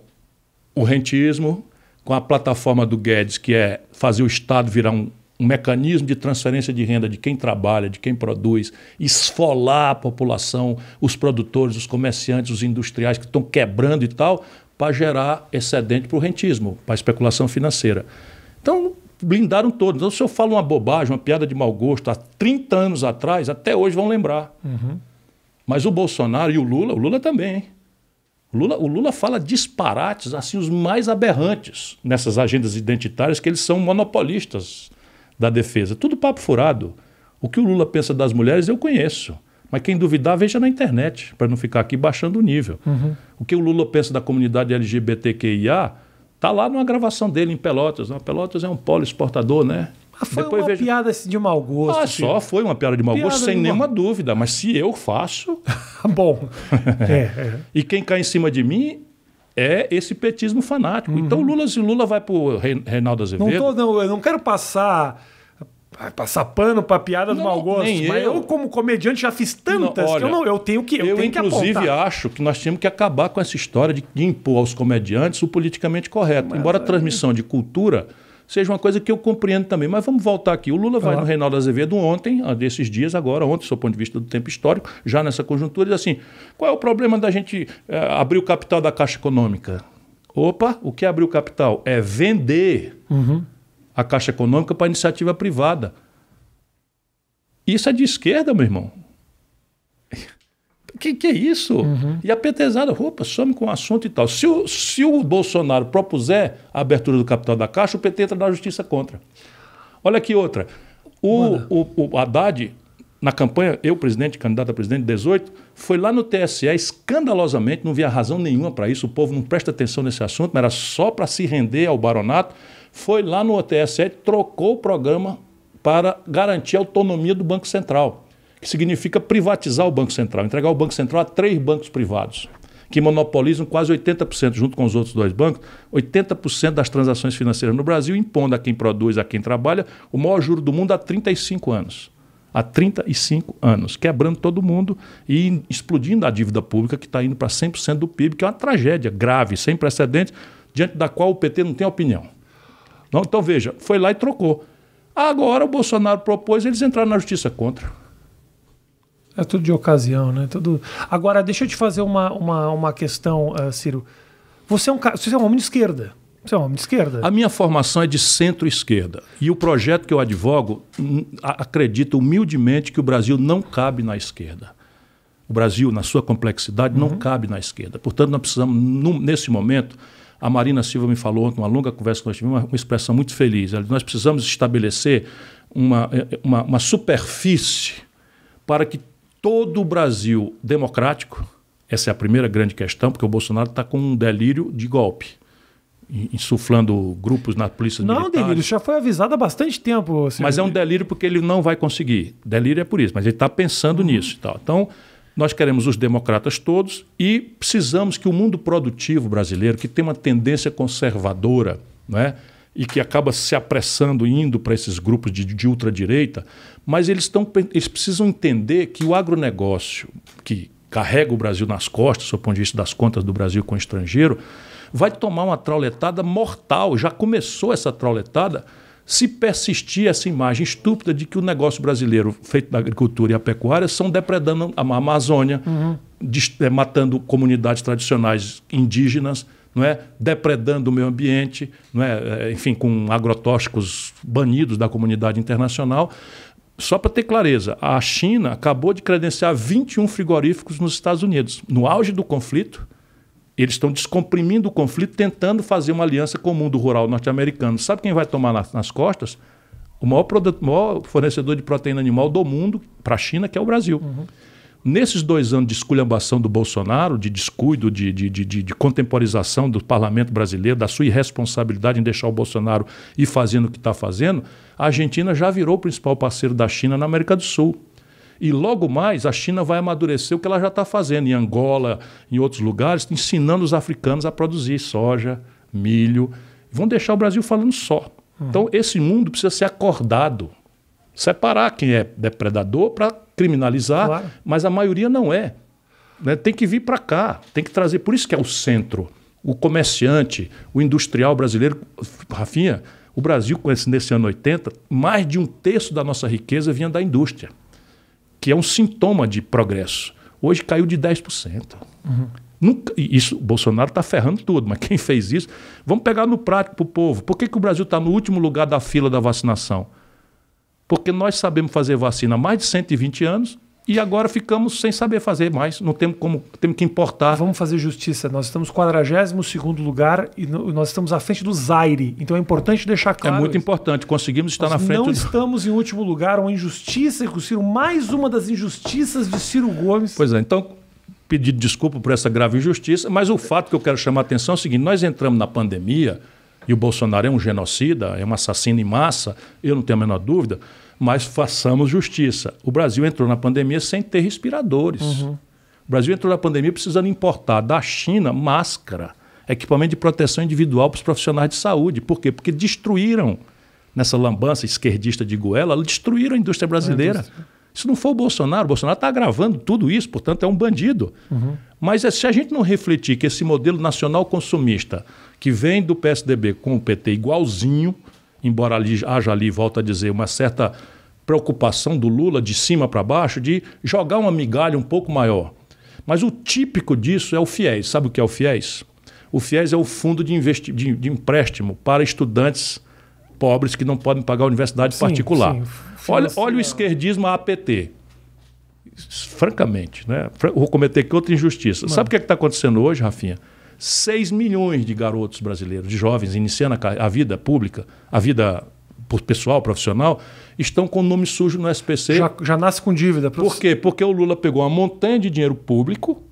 o rentismo, com a plataforma do Guedes, que é fazer o Estado virar um, um mecanismo de transferência de renda de quem trabalha, de quem produz, esfolar a população, os produtores, os comerciantes, os industriais que estão quebrando e tal, para gerar excedente para o rentismo, para a especulação financeira. Então, blindaram todos. Então, se eu falo uma bobagem, uma piada de mau gosto, há 30 anos atrás, até hoje vão lembrar. Uhum. Mas o Bolsonaro e o Lula, o Lula também, hein? O Lula, o Lula fala disparates, assim, os mais aberrantes nessas agendas identitárias, que eles são monopolistas da defesa. Tudo papo furado. O que o Lula pensa das mulheres eu conheço. Mas quem duvidar, veja na internet, para não ficar aqui baixando o nível. Uhum. O que o Lula pensa da comunidade LGBTQIA está lá numa gravação dele em Pelotas. Pelotas é um polo exportador, né? Foi Depois uma piada assim, de mau gosto. Ah, só foi uma piada de mau piada gosto, sem nenhuma mal... dúvida. Mas se eu faço. <laughs> Bom. é, é. <laughs> E quem cai em cima de mim é esse petismo fanático. Uhum. Então Lula, se Lula vai para o Reinaldo Azevedo. Não, tô, não, eu não quero passar passar pano para piada do mau gosto. Mas eu. eu. como comediante, já fiz tantas não, olha, que eu, não, eu tenho que. Eu, eu tenho inclusive, que acho que nós temos que acabar com essa história de impor aos comediantes o politicamente correto. Mas Embora a transmissão de cultura seja uma coisa que eu compreendo também. Mas vamos voltar aqui. O Lula vai no Reinaldo Azevedo ontem, desses dias agora, ontem, do ponto de vista do tempo histórico, já nessa conjuntura, diz assim: qual é o problema da gente é, abrir o capital da Caixa Econômica? Opa, o que é abrir o capital? É vender uhum. a Caixa Econômica para iniciativa privada. Isso é de esquerda, meu irmão que, que é isso? Uhum. E a petezada, opa, some com o assunto e tal. Se o, se o Bolsonaro propuser a abertura do capital da Caixa, o PT entra na justiça contra. Olha aqui outra. O, o, o Haddad, na campanha, eu, presidente, candidato a presidente, 18, foi lá no TSE escandalosamente, não via razão nenhuma para isso, o povo não presta atenção nesse assunto, mas era só para se render ao baronato. Foi lá no TSE, trocou o programa para garantir a autonomia do Banco Central que significa privatizar o Banco Central, entregar o Banco Central a três bancos privados, que monopolizam quase 80%, junto com os outros dois bancos, 80% das transações financeiras no Brasil, impondo a quem produz, a quem trabalha, o maior juro do mundo há 35 anos. Há 35 anos, quebrando todo mundo e explodindo a dívida pública, que está indo para 100% do PIB, que é uma tragédia grave, sem precedentes, diante da qual o PT não tem opinião. Então, veja, foi lá e trocou. Agora o Bolsonaro propôs, eles entraram na justiça contra. É tudo de ocasião, né? Tudo... Agora, deixa eu te fazer uma, uma, uma questão, uh, Ciro. Você é, um, você é um homem de esquerda. Você é um homem de esquerda. A minha formação é de centro-esquerda. E o projeto que eu advogo hum, acredita humildemente que o Brasil não cabe na esquerda. O Brasil, na sua complexidade, uhum. não cabe na esquerda. Portanto, nós precisamos, num, nesse momento, a Marina Silva me falou ontem, uma longa conversa que nós tivemos, uma, uma expressão muito feliz. Nós precisamos estabelecer uma, uma, uma superfície para que todo o Brasil democrático, essa é a primeira grande questão, porque o Bolsonaro está com um delírio de golpe insuflando grupos na polícia não, militar. Não, delírio, já foi avisado há bastante tempo. Mas é um delírio porque ele não vai conseguir. Delírio é por isso, mas ele está pensando uhum. nisso e tal. Então, nós queremos os democratas todos e precisamos que o mundo produtivo brasileiro, que tem uma tendência conservadora, não é? E que acaba se apressando indo para esses grupos de, de ultradireita, mas eles, tão, eles precisam entender que o agronegócio, que carrega o Brasil nas costas, do ponto de vista das contas do Brasil com o estrangeiro, vai tomar uma trauletada mortal. Já começou essa trauletada se persistir essa imagem estúpida de que o negócio brasileiro feito da agricultura e a pecuária são depredando a Amazônia, uhum. é, matando comunidades tradicionais indígenas, não é? depredando o meio ambiente, não é? é enfim, com agrotóxicos banidos da comunidade internacional. Só para ter clareza, a China acabou de credenciar 21 frigoríficos nos Estados Unidos. No auge do conflito, eles estão descomprimindo o conflito, tentando fazer uma aliança com o mundo rural norte-americano. Sabe quem vai tomar nas, nas costas? O maior, produto, maior, fornecedor de proteína animal do mundo para a China, que é o Brasil. Uhum. Nesses dois anos de esculhambação do Bolsonaro, de descuido, de, de, de, de, contemporização do parlamento brasileiro, da sua irresponsabilidade em deixar o Bolsonaro ir fazendo o que está fazendo, a Argentina já virou o principal parceiro da China na América do Sul. E logo mais a China vai amadurecer o que ela já está fazendo em Angola, em outros lugares, ensinando os africanos a produzir soja, milho. Vão deixar o Brasil falando só. Uhum. Então, esse mundo precisa ser acordado. Separar quem é depredador para criminalizar, claro. mas a maioria não é. Né? Tem que vir para cá, tem que trazer. Por isso que é o centro. O comerciante, o industrial brasileiro. Rafinha, o Brasil, nesse ano 80, mais de um terço da nossa riqueza vinha da indústria que é um sintoma de progresso. Hoje caiu de 10%. Uhum. Nunca, isso, Bolsonaro está ferrando tudo, mas quem fez isso? Vamos pegar no prático para o povo. Por que, que o Brasil está no último lugar da fila da vacinação? Porque nós sabemos fazer vacina há mais de 120 anos e agora ficamos sem saber fazer mais, não temos como, temos que importar. Vamos fazer justiça. Nós estamos 42 lugar e nós estamos à frente do Zaire. Então é importante deixar claro. É muito isso. importante, conseguimos estar nós na frente. Não do... estamos em último lugar, uma injustiça com o Ciro, mais uma das injustiças de Ciro Gomes. Pois é, então pedir desculpa por essa grave injustiça, mas o fato que eu quero chamar a atenção é o seguinte: nós entramos na pandemia e o Bolsonaro é um genocida, é um assassino em massa, eu não tenho a menor dúvida mas façamos justiça. O Brasil entrou na pandemia sem ter respiradores. Uhum. O Brasil entrou na pandemia precisando importar da China máscara, equipamento de proteção individual para os profissionais de saúde. Por quê? Porque destruíram, nessa lambança esquerdista de Goela, destruíram a indústria brasileira. É isso não foi o Bolsonaro. O Bolsonaro está agravando tudo isso, portanto, é um bandido. Uhum. Mas é, se a gente não refletir que esse modelo nacional consumista, que vem do PSDB com o PT igualzinho, embora ali, haja ali, volto a dizer, uma certa preocupação do Lula de cima para baixo de jogar uma migalha um pouco maior. Mas o típico disso é o FIES. Sabe o que é o FIES? O FIES é o fundo de, investi de, de empréstimo para estudantes pobres que não podem pagar a universidade sim, particular. Sim. Olha, olha o esquerdismo APT. Francamente, né? vou cometer aqui outra injustiça. Mano. Sabe o que é está acontecendo hoje, Rafinha? 6 milhões de garotos brasileiros, de jovens, iniciando a, a vida pública, a vida pessoal, profissional, estão com o nome sujo no SPC. Já, já nasce com dívida. Por quê? Porque o Lula pegou uma montanha de dinheiro público,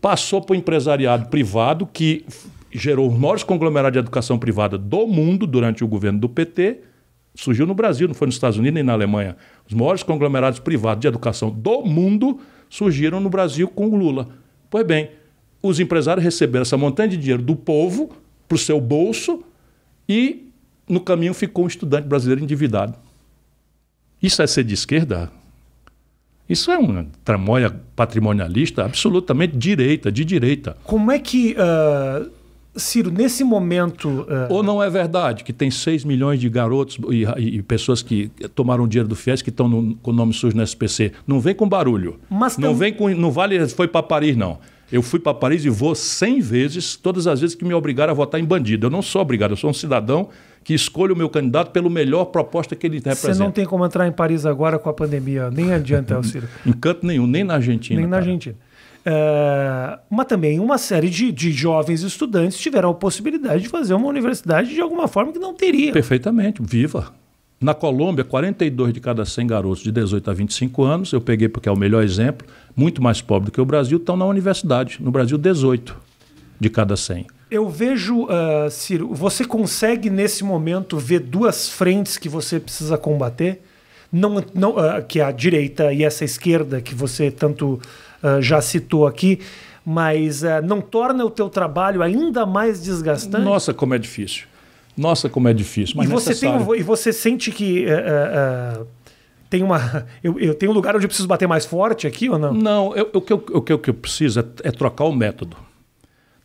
passou para o empresariado privado, que gerou os maiores conglomerados de educação privada do mundo durante o governo do PT. Surgiu no Brasil, não foi nos Estados Unidos nem na Alemanha. Os maiores conglomerados privados de educação do mundo surgiram no Brasil com o Lula. Pois bem, os empresários receberam essa montanha de dinheiro do povo para o seu bolso e no caminho ficou um estudante brasileiro endividado. Isso é ser de esquerda? Isso é uma tramóia patrimonialista absolutamente direita, de direita. Como é que, uh, Ciro, nesse momento. Uh... Ou não é verdade que tem 6 milhões de garotos e, e, pessoas que tomaram dinheiro do FIES que estão no, com o nome sujo no SPC? Não vem com barulho. Mas não, vem com, não vale, foi para Paris, não. Eu fui para Paris e vou 100 vezes, todas as vezes que me obrigaram a votar em bandido. Eu não sou obrigado, eu sou um cidadão que escolhe o meu candidato pelo melhor proposta que ele representa. Você não tem como entrar em Paris agora com a pandemia, nem adianta, Ciro. <laughs> em canto nenhum, nem na Argentina. Nem na cara. Argentina. Uh, mas também uma série de, de jovens estudantes tiveram a possibilidade de fazer uma universidade de alguma forma que não teria. Perfeitamente, viva. Na Colômbia, 42 de cada 100 garotos de 18 a 25 anos, eu peguei porque é o melhor exemplo, muito mais pobre do que o Brasil, estão na universidade. No Brasil, 18 de cada 100. Eu vejo, uh, Ciro, você consegue nesse momento ver duas frentes que você precisa combater? Não, não, uh, que é a direita e essa esquerda que você tanto uh, já citou aqui, mas não torna o teu trabalho ainda mais desgastante? Nossa, como é difícil. Nossa, como é difícil. Mas e, você tem, e você sente que tem uma. <laughs> Eu, eu tenho um lugar onde eu preciso bater mais forte aqui ou não? Não, eu, o, que eu, o que eu preciso é, é trocar o método.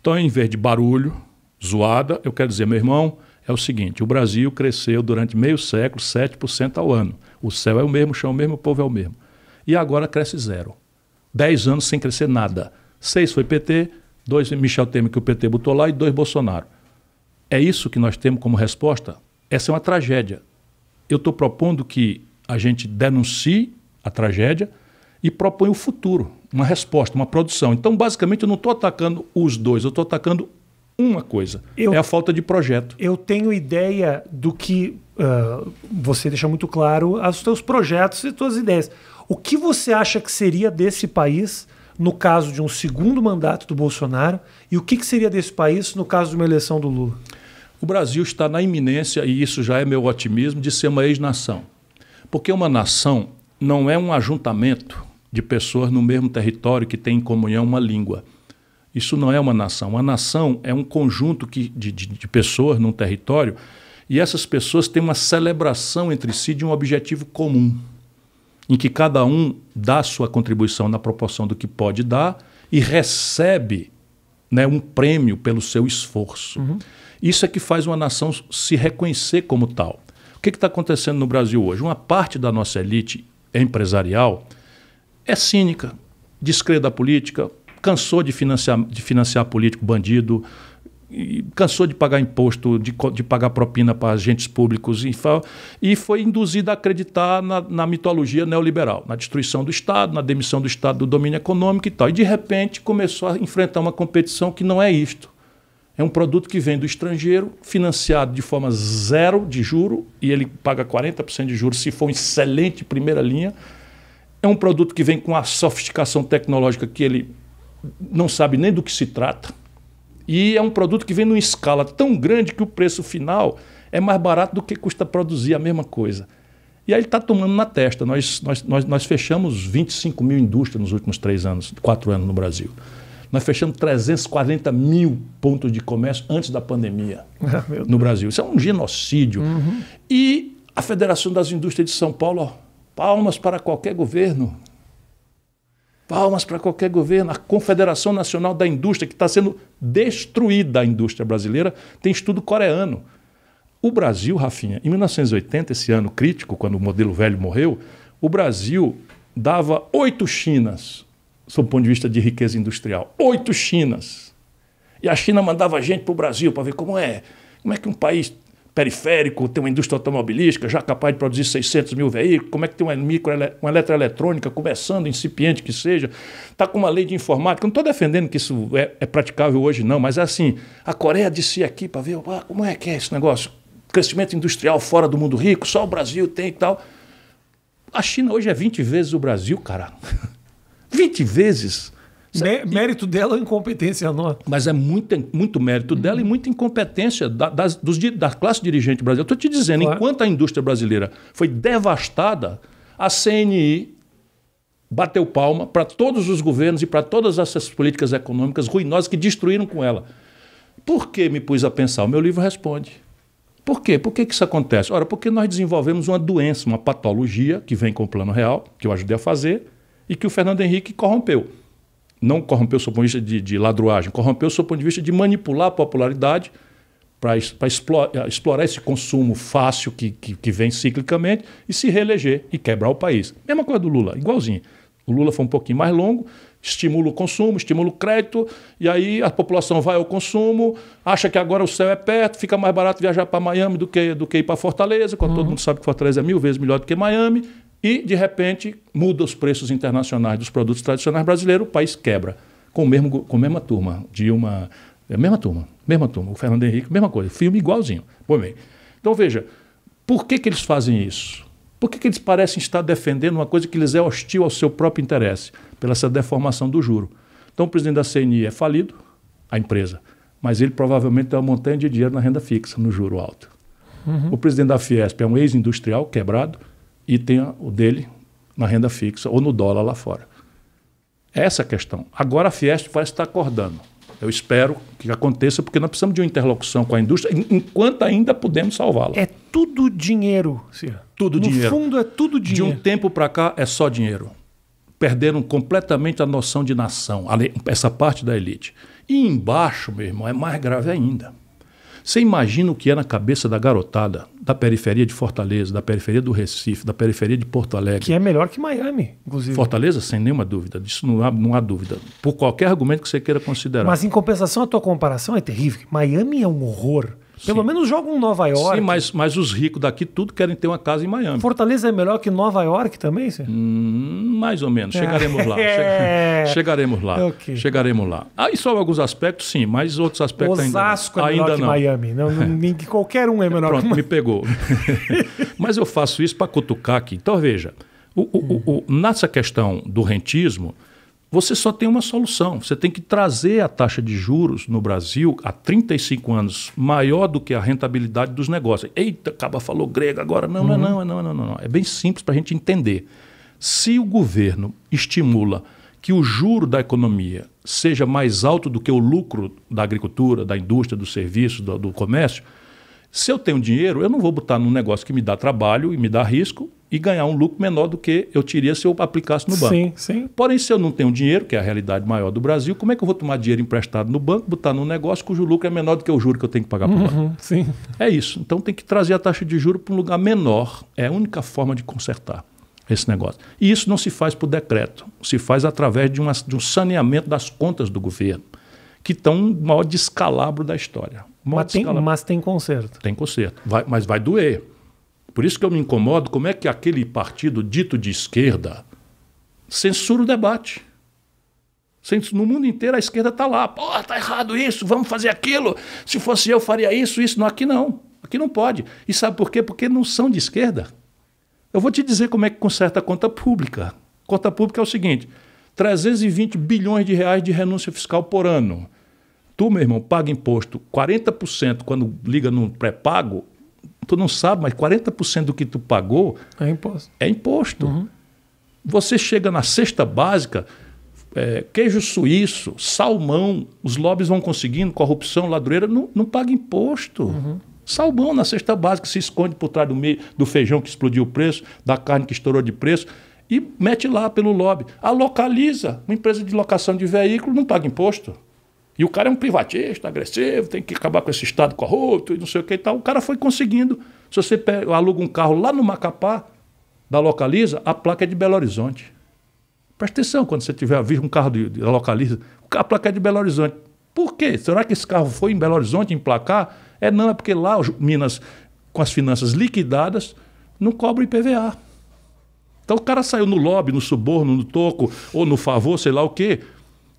Então, em vez de barulho, zoada, eu quero dizer, meu irmão, é o seguinte: o Brasil cresceu durante meio século 7% ao ano. O céu é o mesmo, o chão é o mesmo, o povo é o mesmo. E agora cresce zero. Dez anos sem crescer nada. Seis foi PT, dois Michel Temer que o PT botou lá e dois Bolsonaro. É isso que nós temos como resposta? Essa é uma tragédia. Eu estou propondo que a gente denuncie a tragédia e propõe o futuro uma resposta, uma produção. Então, basicamente, eu não estou atacando os dois, eu estou atacando uma coisa: eu, é a falta de projeto. Eu tenho ideia do que uh, você deixa muito claro os seus projetos e suas ideias. O que você acha que seria desse país no caso de um segundo mandato do Bolsonaro e o que, que seria desse país no caso de uma eleição do Lula? O Brasil está na iminência, e isso já é meu otimismo, de ser uma ex-nação. Porque uma nação não é um ajuntamento de pessoas no mesmo território que têm em comunhão uma língua. Isso não é uma nação. Uma nação é um conjunto que, de, de, de pessoas num território e essas pessoas têm uma celebração entre si de um objetivo comum, em que cada um dá sua contribuição na proporção do que pode dar e recebe né, um prêmio pelo seu esforço. Uhum. Isso é que faz uma nação se reconhecer como tal. O que está acontecendo no Brasil hoje? Uma parte da nossa elite empresarial é cínica, descrê da política, cansou de financiar, de financiar político bandido, cansou de pagar imposto, de, de pagar propina para agentes públicos e, e foi induzida a acreditar na, na, mitologia neoliberal, na destruição do Estado, na demissão do Estado do domínio econômico e tal. E de repente começou a enfrentar uma competição que não é isto. É um produto que vem do estrangeiro, financiado de forma zero de juro, e ele paga 40% de juros se for um excelente primeira linha é um produto que vem com a sofisticação tecnológica que ele não sabe nem do que se trata. E é um produto que vem numa escala tão grande que o preço final é mais barato do que custa produzir a mesma coisa. E aí ele está tomando na testa. Nós, nós, nós, nós fechamos 25 mil indústrias nos últimos três anos, quatro anos no Brasil. Nós fechamos 340 mil pontos de comércio antes da pandemia <laughs> ah, no Brasil. Isso é um genocídio. Uhum. E a Federação das Indústrias de São Paulo, ó, Palmas para qualquer governo. Palmas para qualquer governo. A Confederação Nacional da Indústria, que está sendo destruída a indústria brasileira, tem estudo coreano. O Brasil, Rafinha, em 1980, esse ano crítico, quando o modelo velho morreu, o Brasil dava oito Chinas, sob o ponto de vista de riqueza industrial. Oito Chinas. E a China mandava gente para o Brasil para ver como é. Como é que um país periférico, tem uma indústria automobilística já capaz de produzir 600 mil veículos, como é que tem uma, micro, uma eletroeletrônica começando, incipiente que seja, está com uma lei de informática. Não estou defendendo que isso é, é, praticável hoje, não, mas é assim, a Coreia disse aqui para ver ah, como é que é esse negócio. Crescimento industrial fora do mundo rico, só o Brasil tem e tal. A China hoje é 20 vezes o Brasil, cara. <laughs> 20 vezes. Mérito dela ou incompetência nossa? Mas é muito, muito mérito uhum. dela e muita incompetência da, das, dos, da classe dirigente brasileira. Estou te dizendo, claro. enquanto a indústria brasileira foi devastada, a CNI bateu palma para todos os governos e para todas essas políticas econômicas ruinosas que destruíram com ela. Por que me pus a pensar? O meu livro responde. Por quê? Por que, que isso acontece? Ora, porque nós desenvolvemos uma doença, uma patologia que vem com o plano real, que eu ajudei a fazer, e que o Fernando Henrique corrompeu não corrompeu o seu ponto de vista de, de ladruagem, corrompeu o seu ponto de vista de manipular a popularidade para explorar, explorar, esse consumo fácil que, que, que, vem ciclicamente e se reeleger e quebrar o país. Mesma coisa do Lula, igualzinho. O Lula foi um pouquinho mais longo, estimula o consumo, estimula o crédito, e aí a população vai ao consumo, acha que agora o céu é perto, fica mais barato viajar para Miami do que, do que ir para Fortaleza, quando uhum. todo mundo sabe que Fortaleza é mil vezes melhor do que Miami, e de repente muda os preços internacionais dos produtos tradicionais brasileiros, o país quebra. Com, o mesmo, com a mesma turma, Dilma, é mesma turma, mesma turma, o Fernando Henrique, mesma coisa, filme igualzinho. Bom, bem. Então veja, por que, que eles fazem isso? Por que, que eles parecem estar defendendo uma coisa que lhes é hostil ao seu próprio interesse? Pela essa deformação do juro. Então o presidente da CNI é falido, a empresa, mas ele provavelmente tem uma montanha de dinheiro na renda fixa, no juro alto. Uhum. O presidente da Fiesp é um ex-industrial quebrado e tem o dele na renda fixa ou no dólar lá fora. Essa é a questão. Agora a Fiesp parece estar acordando. Eu espero que aconteça, porque nós precisamos de uma interlocução com a indústria, enquanto ainda podemos salvá-la. É tudo dinheiro, Ciro. Tudo no dinheiro. No fundo, é tudo dinheiro. De um tempo para cá, é só dinheiro. Perderam completamente a noção de nação, essa parte da elite. E embaixo, meu irmão, é mais grave ainda. Você imagina o que é na cabeça da garotada da periferia de Fortaleza, da periferia do Recife, da periferia de Porto Alegre. Que é melhor que Miami, inclusive. Fortaleza, sem nenhuma dúvida. Disso não há, não há dúvida. Por qualquer argumento que você queira considerar. Mas em compensação, a tua comparação é terrível. Miami é um horror. Pelo Sim. menos jogam em Nova York. Sim, mas, mas os ricos daqui tudo querem ter uma casa em Miami. Fortaleza é melhor que Nova York também, senhor? Hum, mais ou menos. Chegaremos lá. É. <laughs> Chegaremos lá. Okay. Chegaremos lá. Aí ah, só alguns aspectos, sim, mas outros aspectos Osasco ainda, é melhor ainda que não. Miami. Não, não, qualquer um é melhor Pronto, que me pegou. <laughs> mas eu faço isso para cutucar aqui. Então, veja, o, o, o, nessa questão do rentismo, você só tem uma solução. Você tem que trazer a taxa de juros no Brasil há 35 anos maior do que a rentabilidade dos negócios. Eita, acaba falou grego agora. Não, uhum. não, não, não, não, não. É bem simples para a gente entender. Se o governo estimula que o juro da economia seja mais alto do que o lucro da agricultura, da indústria, do serviço, do, do comércio, se eu tenho dinheiro, eu não vou botar num negócio que me dá trabalho e me dá risco e ganhar um lucro menor do que eu teria se eu aplicasse no banco. Sim, sim. Porém, se eu não tenho dinheiro, que é a realidade maior do Brasil, como é que eu vou tomar dinheiro emprestado no banco, botar num negócio cujo lucro é menor do que o juro que eu tenho que pagar para o uhum, banco? Sim. É isso. Então tem que trazer a taxa de juro para um lugar menor. É a única forma de consertar esse negócio. E isso não se faz por decreto, se faz através de, uma, de um saneamento das contas do governo, que estão no maior descalabro da história. Mas tem, mas tem conserto. Tem conserto, vai, mas vai doer. Por isso que eu me incomodo como é que aquele partido dito de esquerda censura o debate. No mundo inteiro a esquerda está lá. Pô, está errado isso, vamos fazer aquilo. Se fosse eu, faria isso, isso. Não, aqui não. Aqui não pode. E sabe por quê? Porque não são de esquerda. Eu vou te dizer como é que conserta a conta pública. Conta pública é o seguinte: 320 bilhões de reais de renúncia fiscal por ano. Tu, meu irmão, paga imposto 40% quando liga no pré-pago tu não sabe, mas 40% do que tu pagou é imposto. É imposto. Uhum. Você chega na cesta básica, é, queijo suíço, salmão, os lobbies vão conseguindo, corrupção, ladroeira, não, não paga imposto. Uhum. Salmão na cesta básica se esconde por trás do, meio, do feijão que explodiu o preço, da carne que estourou de preço e mete lá pelo lobby. A localiza, uma empresa de locação de veículo não paga imposto. E o cara é um privatista, agressivo, tem que acabar com esse Estado corrupto e não sei o que e tal. O cara foi conseguindo. Se você aluga um carro lá no Macapá, da Localiza, a placa é de Belo Horizonte. Presta atenção quando você tiver visto um carro da Localiza, a placa é de Belo Horizonte. Por quê? Será que esse carro foi em Belo Horizonte emplacar? É não, é porque lá Minas, com as finanças liquidadas, não cobra IPVA. Então o cara saiu no lobby, no suborno, no toco, ou no favor, sei lá o quê.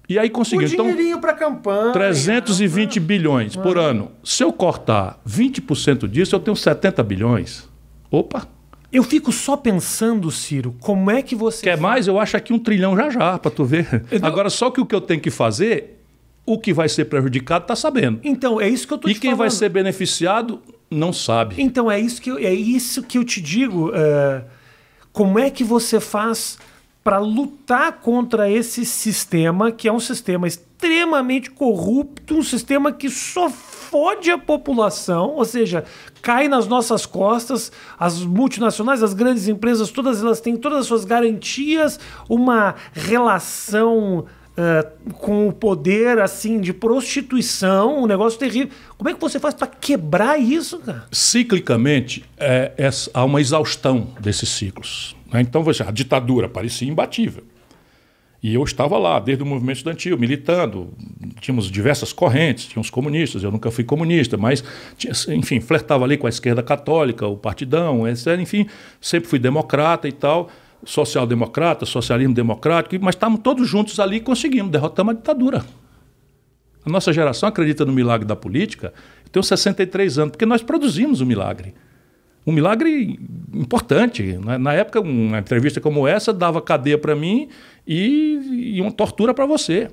E aí conseguiu. Um dinheirinho para campanha. 320 bilhões por ano. Se eu cortar 20% disso, eu tenho 70 bilhões. Opa! Eu fico só pensando, Ciro, como é que você. Quer faz... mais? Eu acho aqui um trilhão já já, para tu ver. Eu... Agora, só que o que eu tenho que fazer, o que vai ser prejudicado está sabendo. Então, é isso que eu estou te E quem falando. vai ser beneficiado não sabe. Então, é isso que eu, é isso que eu te digo. Uh, como é que você faz para lutar contra esse sistema, que é um sistema extremamente corrupto, um sistema que só fode a população, ou seja, cai nas nossas costas. As multinacionais, as grandes empresas, todas elas têm todas as suas garantias, uma relação uh, com o poder assim de prostituição, um negócio terrível. Como é que você faz para quebrar isso, cara? Ciclicamente, é, é, há uma exaustão desses ciclos. Né? Então, você, a ditadura parecia imbatível. E eu estava lá, desde o movimento estudantil, militando. Tínhamos diversas correntes, tínhamos comunistas, eu nunca fui comunista, mas, tinha, enfim, flertava ali com a esquerda católica, o partidão, etc. Enfim, sempre fui democrata e tal, social-democrata, socialismo democrático, mas estávamos todos juntos ali e conseguimos, derrotamos a ditadura. A nossa geração acredita no milagre da política. Eu tenho 63 anos, porque nós produzimos o milagre um milagre importante. Né? Na época, uma entrevista como essa dava cadeia para mim e, e uma tortura para você.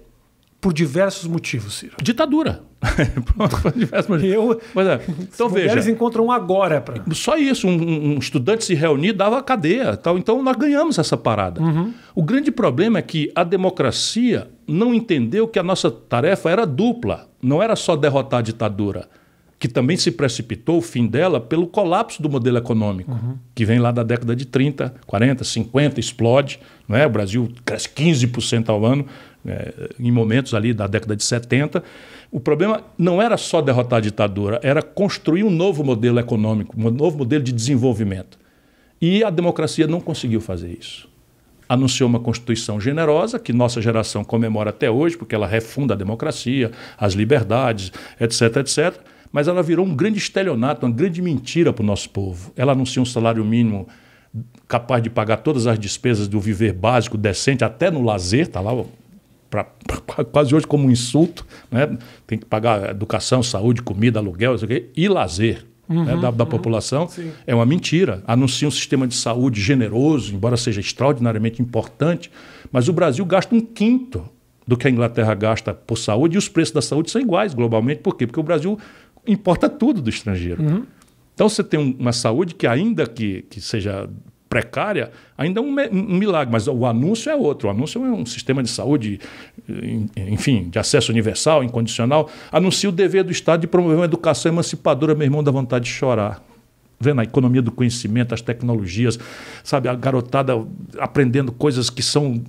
Por diversos motivos, Ciro. Ditadura. <laughs> <laughs> Por diversos motivos. Eu, Mas é. Então veja. Eles encontram agora. Pra... Só isso. Um, um, estudante se reunir dava cadeia. Tal. Então nós ganhamos essa parada. Uhum. O grande problema é que a democracia não entendeu que a nossa tarefa era dupla. Não era só derrotar a ditadura que também se precipitou o fim dela pelo colapso do modelo econômico, uhum. que vem lá da década de 30, 40, 50, explode. Não é? O Brasil cresce 15% ao ano, é, em momentos ali da década de 70. O problema não era só derrotar a ditadura, era construir um novo modelo econômico, um novo modelo de desenvolvimento. E a democracia não conseguiu fazer isso. Anunciou uma Constituição generosa, que nossa geração comemora até hoje, porque ela refunda a democracia, as liberdades, etc., etc mas ela virou um grande estelionato, uma grande mentira para o nosso povo. Ela anuncia um salário mínimo capaz de pagar todas as despesas do viver básico, decente, até no lazer, está lá pra, pra, quase hoje como um insulto. Né? Tem que pagar educação, saúde, comida, aluguel e lazer. Né, uhum, né, da, da uhum, população, sim. é uma mentira. Anuncia um sistema de saúde generoso, embora seja extraordinariamente importante, mas o Brasil gasta um quinto do que a Inglaterra gasta por saúde e os preços da saúde são iguais globalmente. Por quê? Porque o Brasil importa tudo do estrangeiro. Uhum. Então você tem uma saúde que, ainda que, que seja precária, ainda é um, um, milagre, mas o anúncio é outro. O anúncio é um sistema de saúde, enfim, de acesso universal, incondicional. Anuncia o dever do Estado de promover uma educação emancipadora, meu irmão, dá vontade de chorar. Vendo a economia do conhecimento, as tecnologias, sabe, a garotada aprendendo coisas que são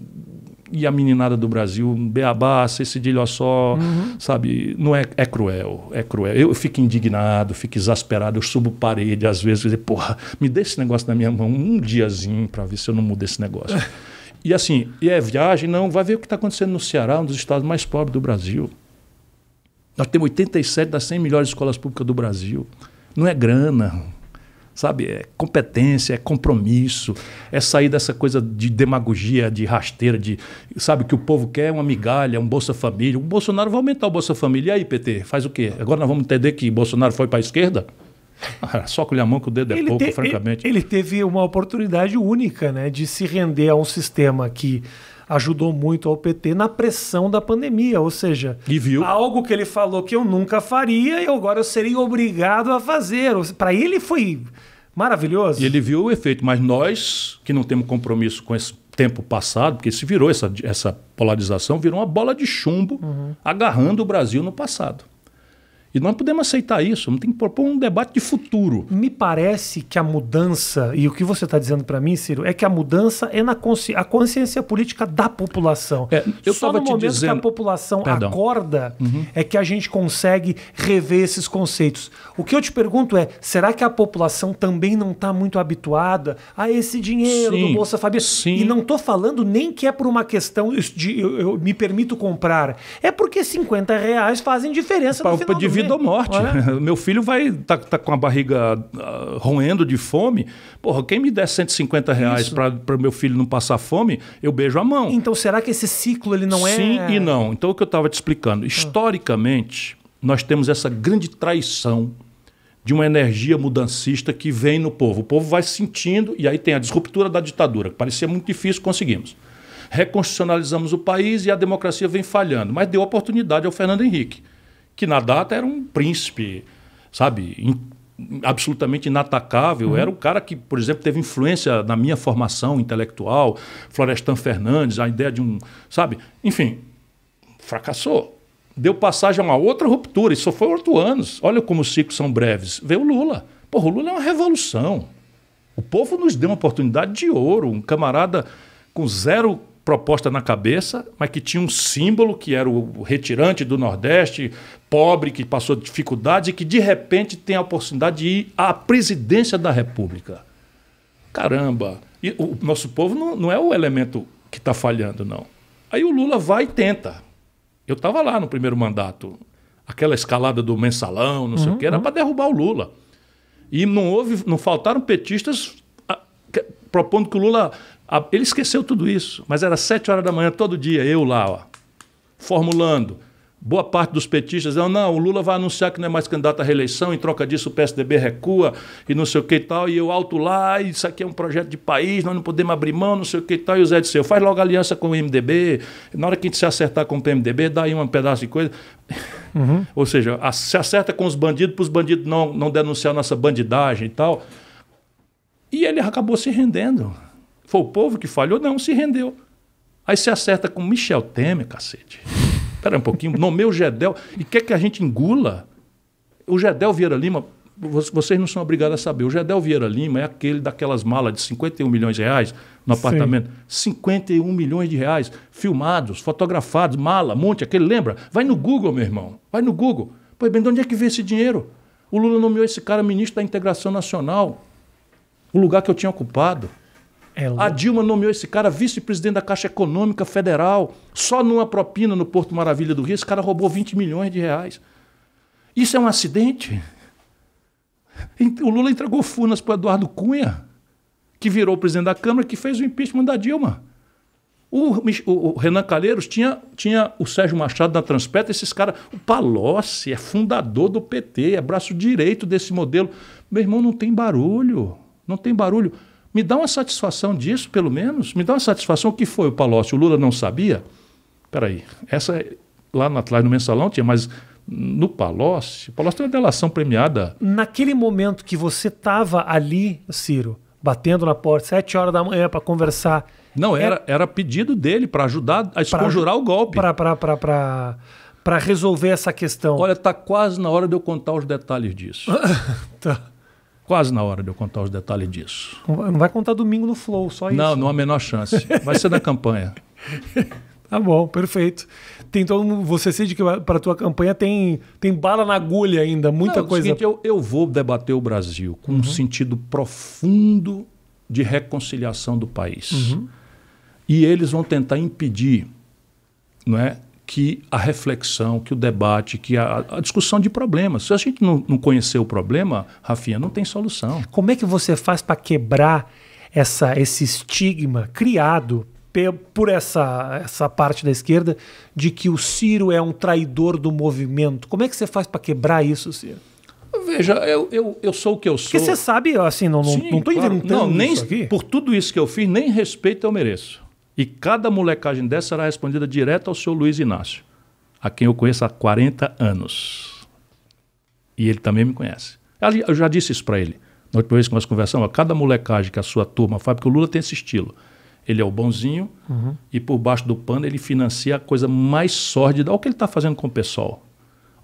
e a meninada do Brasil, beabá, cedilho só, uhum. sabe? Não é, é cruel, é cruel. Eu fico indignado, fico exasperado, eu subo parede às vezes, dizer, porra, me dê esse negócio na minha mão um diazinho para ver se eu não mudo esse negócio. <laughs> e assim, e é viagem, não, vai ver o que está acontecendo no Ceará, um dos estados mais pobres do Brasil. Nós temos 87 das 100 melhores escolas públicas do Brasil. Não é grana, sabe? É competência, é compromisso, é sair dessa coisa de demagogia, de rasteira, de, sabe, que o povo quer uma migalha, um Bolsa Família. O Bolsonaro vai aumentar o Bolsa Família. E aí, PT, faz o quê? Agora nós vamos entender que Bolsonaro foi para a esquerda? <laughs> Só colher a mão que o dedo é ele pouco, te, francamente. Ele, ele teve uma oportunidade única né, de se render a um sistema que ajudou muito ao PT na pressão da pandemia, ou seja, algo que ele falou que eu nunca faria e agora eu seria obrigado a fazer. Para ele foi maravilhoso. E ele viu o efeito, mas nós que não temos compromisso com esse tempo passado, porque se virou essa, essa polarização, virou uma bola de chumbo uhum. agarrando o Brasil no passado. E não podemos aceitar isso, não tem que propor um debate de futuro. Me parece que a mudança, e o que você está dizendo para mim, Ciro, é que a mudança é na consci... a consciência política da população. É, eu Só no momento dizendo... que a população Perdão. acorda uhum. é que a gente consegue rever esses conceitos. O que eu te pergunto é, será que a população também não está muito habituada a esse dinheiro sim, do Bolsa Família? Sim. E não estou falando nem que é por uma questão de eu, eu, me permito comprar. É porque 50 reais fazem diferença no final do vida ou morte. <laughs> Meu filho vai tá, tá com a barriga uh, roendo de fome. Porra, quem me der 150 reais para meu filho não passar fome, eu beijo a mão. Então será que esse ciclo ele não Sim é. Sim e não. Então o que eu estava te explicando. Ah. Historicamente, nós temos essa grande traição de uma energia mudancista que vem no povo. O povo vai sentindo, e aí tem a disruptura da ditadura, que parecia muito difícil, conseguimos. Reconstitucionalizamos o país e a democracia vem falhando, mas deu oportunidade ao Fernando Henrique que na data era um príncipe, sabe, in, absolutamente inatacável. Uhum. Era o cara que, por exemplo, teve influência na minha formação intelectual, Florestan Fernandes, a ideia de um, sabe, enfim, fracassou. Deu passagem a uma outra ruptura, isso foi oito anos. Olha como os ciclos são breves. Veio o Lula. Porra, o Lula é uma revolução. O povo nos deu uma oportunidade de ouro, um camarada com zero proposta na cabeça, mas que tinha um símbolo que era o retirante do Nordeste, pobre, que passou dificuldades e que de repente tem a oportunidade de ir à presidência da República. Caramba! E o nosso povo não, não é o elemento que está falhando, não. Aí o Lula vai e tenta. Eu estava lá no primeiro mandato. Aquela escalada do mensalão, não sei o que, era para derrubar o Lula. E não houve, não faltaram petistas ah, propondo que o Lula. Ah, ele esqueceu tudo isso, mas era sete horas da manhã todo dia, eu lá, ó, formulando. Boa parte dos petistas diziam, não, o Lula vai anunciar que não é mais candidato à reeleição, em troca disso o PSDB recua e não sei o que e tal, e eu alto lá, e isso aqui é um projeto de país, nós não podemos abrir mão, não sei o que e tal, e o Zé disse, faz logo aliança com o MDB, na hora que a gente se acertar com o PMDB, dá aí um pedaço de coisa. <laughs> Ou seja, a- se acerta com os bandidos para os bandidos não, não denunciar nossa bandidagem e tal. E ele acabou se rendendo. Foi o povo que falhou? Não, se rendeu. Aí se acerta com Michel Temer, cacete. Espera um pouquinho, nomeia o Gedel e quer que a gente engula. O Gedel Vieira Lima, vo- vocês não são obrigados a saber, o Gedel Vieira Lima é aquele daquelas malas de 51 milhões de reais no Sim. apartamento. 51 milhões de reais, filmados, fotografados, mala, monte, aquele, lembra? Vai no Google, meu irmão, vai no Google. Pois bem, de onde é que veio esse dinheiro? O Lula nomeou esse cara ministro da Integração Nacional, o lugar que eu tinha ocupado. É A. Dilma nomeou esse cara vice-presidente da Caixa Econômica Federal. Só numa propina no Porto Maravilha do Rio, esse cara roubou 20 milhões de reais. Isso é um acidente? O Lula entregou Furnas para Eduardo Cunha, que virou presidente da Câmara, que fez o impeachment da Dilma. O, o- o Renan Calheiros tinha, tinha o Sérgio Machado na Transpetro, esses caras. O Palocci é fundador do PT, é braço direito desse modelo. Meu irmão, não tem barulho. Não tem barulho. Me dá uma satisfação disso, pelo menos. Me dá uma satisfação. O que foi o Palocci? O Lula não sabia? Peraí, essa é- lá no- atrás no mensalão tinha, mas no Palocci, o Palocci tem uma delação premiada. Naquele momento que você estava ali, Ciro, batendo na porta, sete horas da manhã para conversar, Não, era, era pedido dele para ajudar a esconjurar o golpe. para resolver essa questão. Olha, está quase na hora de eu contar os detalhes disso. <laughs> Tá. Quase na hora de eu contar os detalhes disso. Não vai- contar domingo no Flow, só isso. Não, não há a menor chance. Vai ser na campanha. <laughs> Tá bom, perfeito. Tem mundo, você sente que para tua campanha tem, tem bala na agulha ainda, muita Não, é o coisa. seguinte, eu, eu vou debater o Brasil com um sentido profundo de reconciliação do país. E eles vão tentar impedir não é, que a reflexão, que o debate, que a, a discussão de problemas. Se a gente não, não conhecer o problema, Rafinha, não tem solução. Como é que você faz para quebrar essa, esse estigma criado por essa, essa parte da esquerda de que o Ciro é um traidor do movimento? Como é que você faz para quebrar isso, Ciro? Veja, eu, eu, eu sou o que eu sou. Porque você sabe, assim, não, não, Sim, não tô claro. inventando Não, nem. Por tudo isso que eu fiz, nem respeito eu mereço. E cada molecagem dessa será respondida direto ao seu Luiz Inácio, a quem eu conheço há 40 anos. E ele também me conhece. Eu já disse isso para ele. Na última vez que nós conversamos, a cada molecagem que a sua turma faz, porque o Lula tem esse estilo. Ele é o bonzinho e por baixo do pano ele financia a coisa mais sórdida. Olha o que ele está fazendo com o PSOL.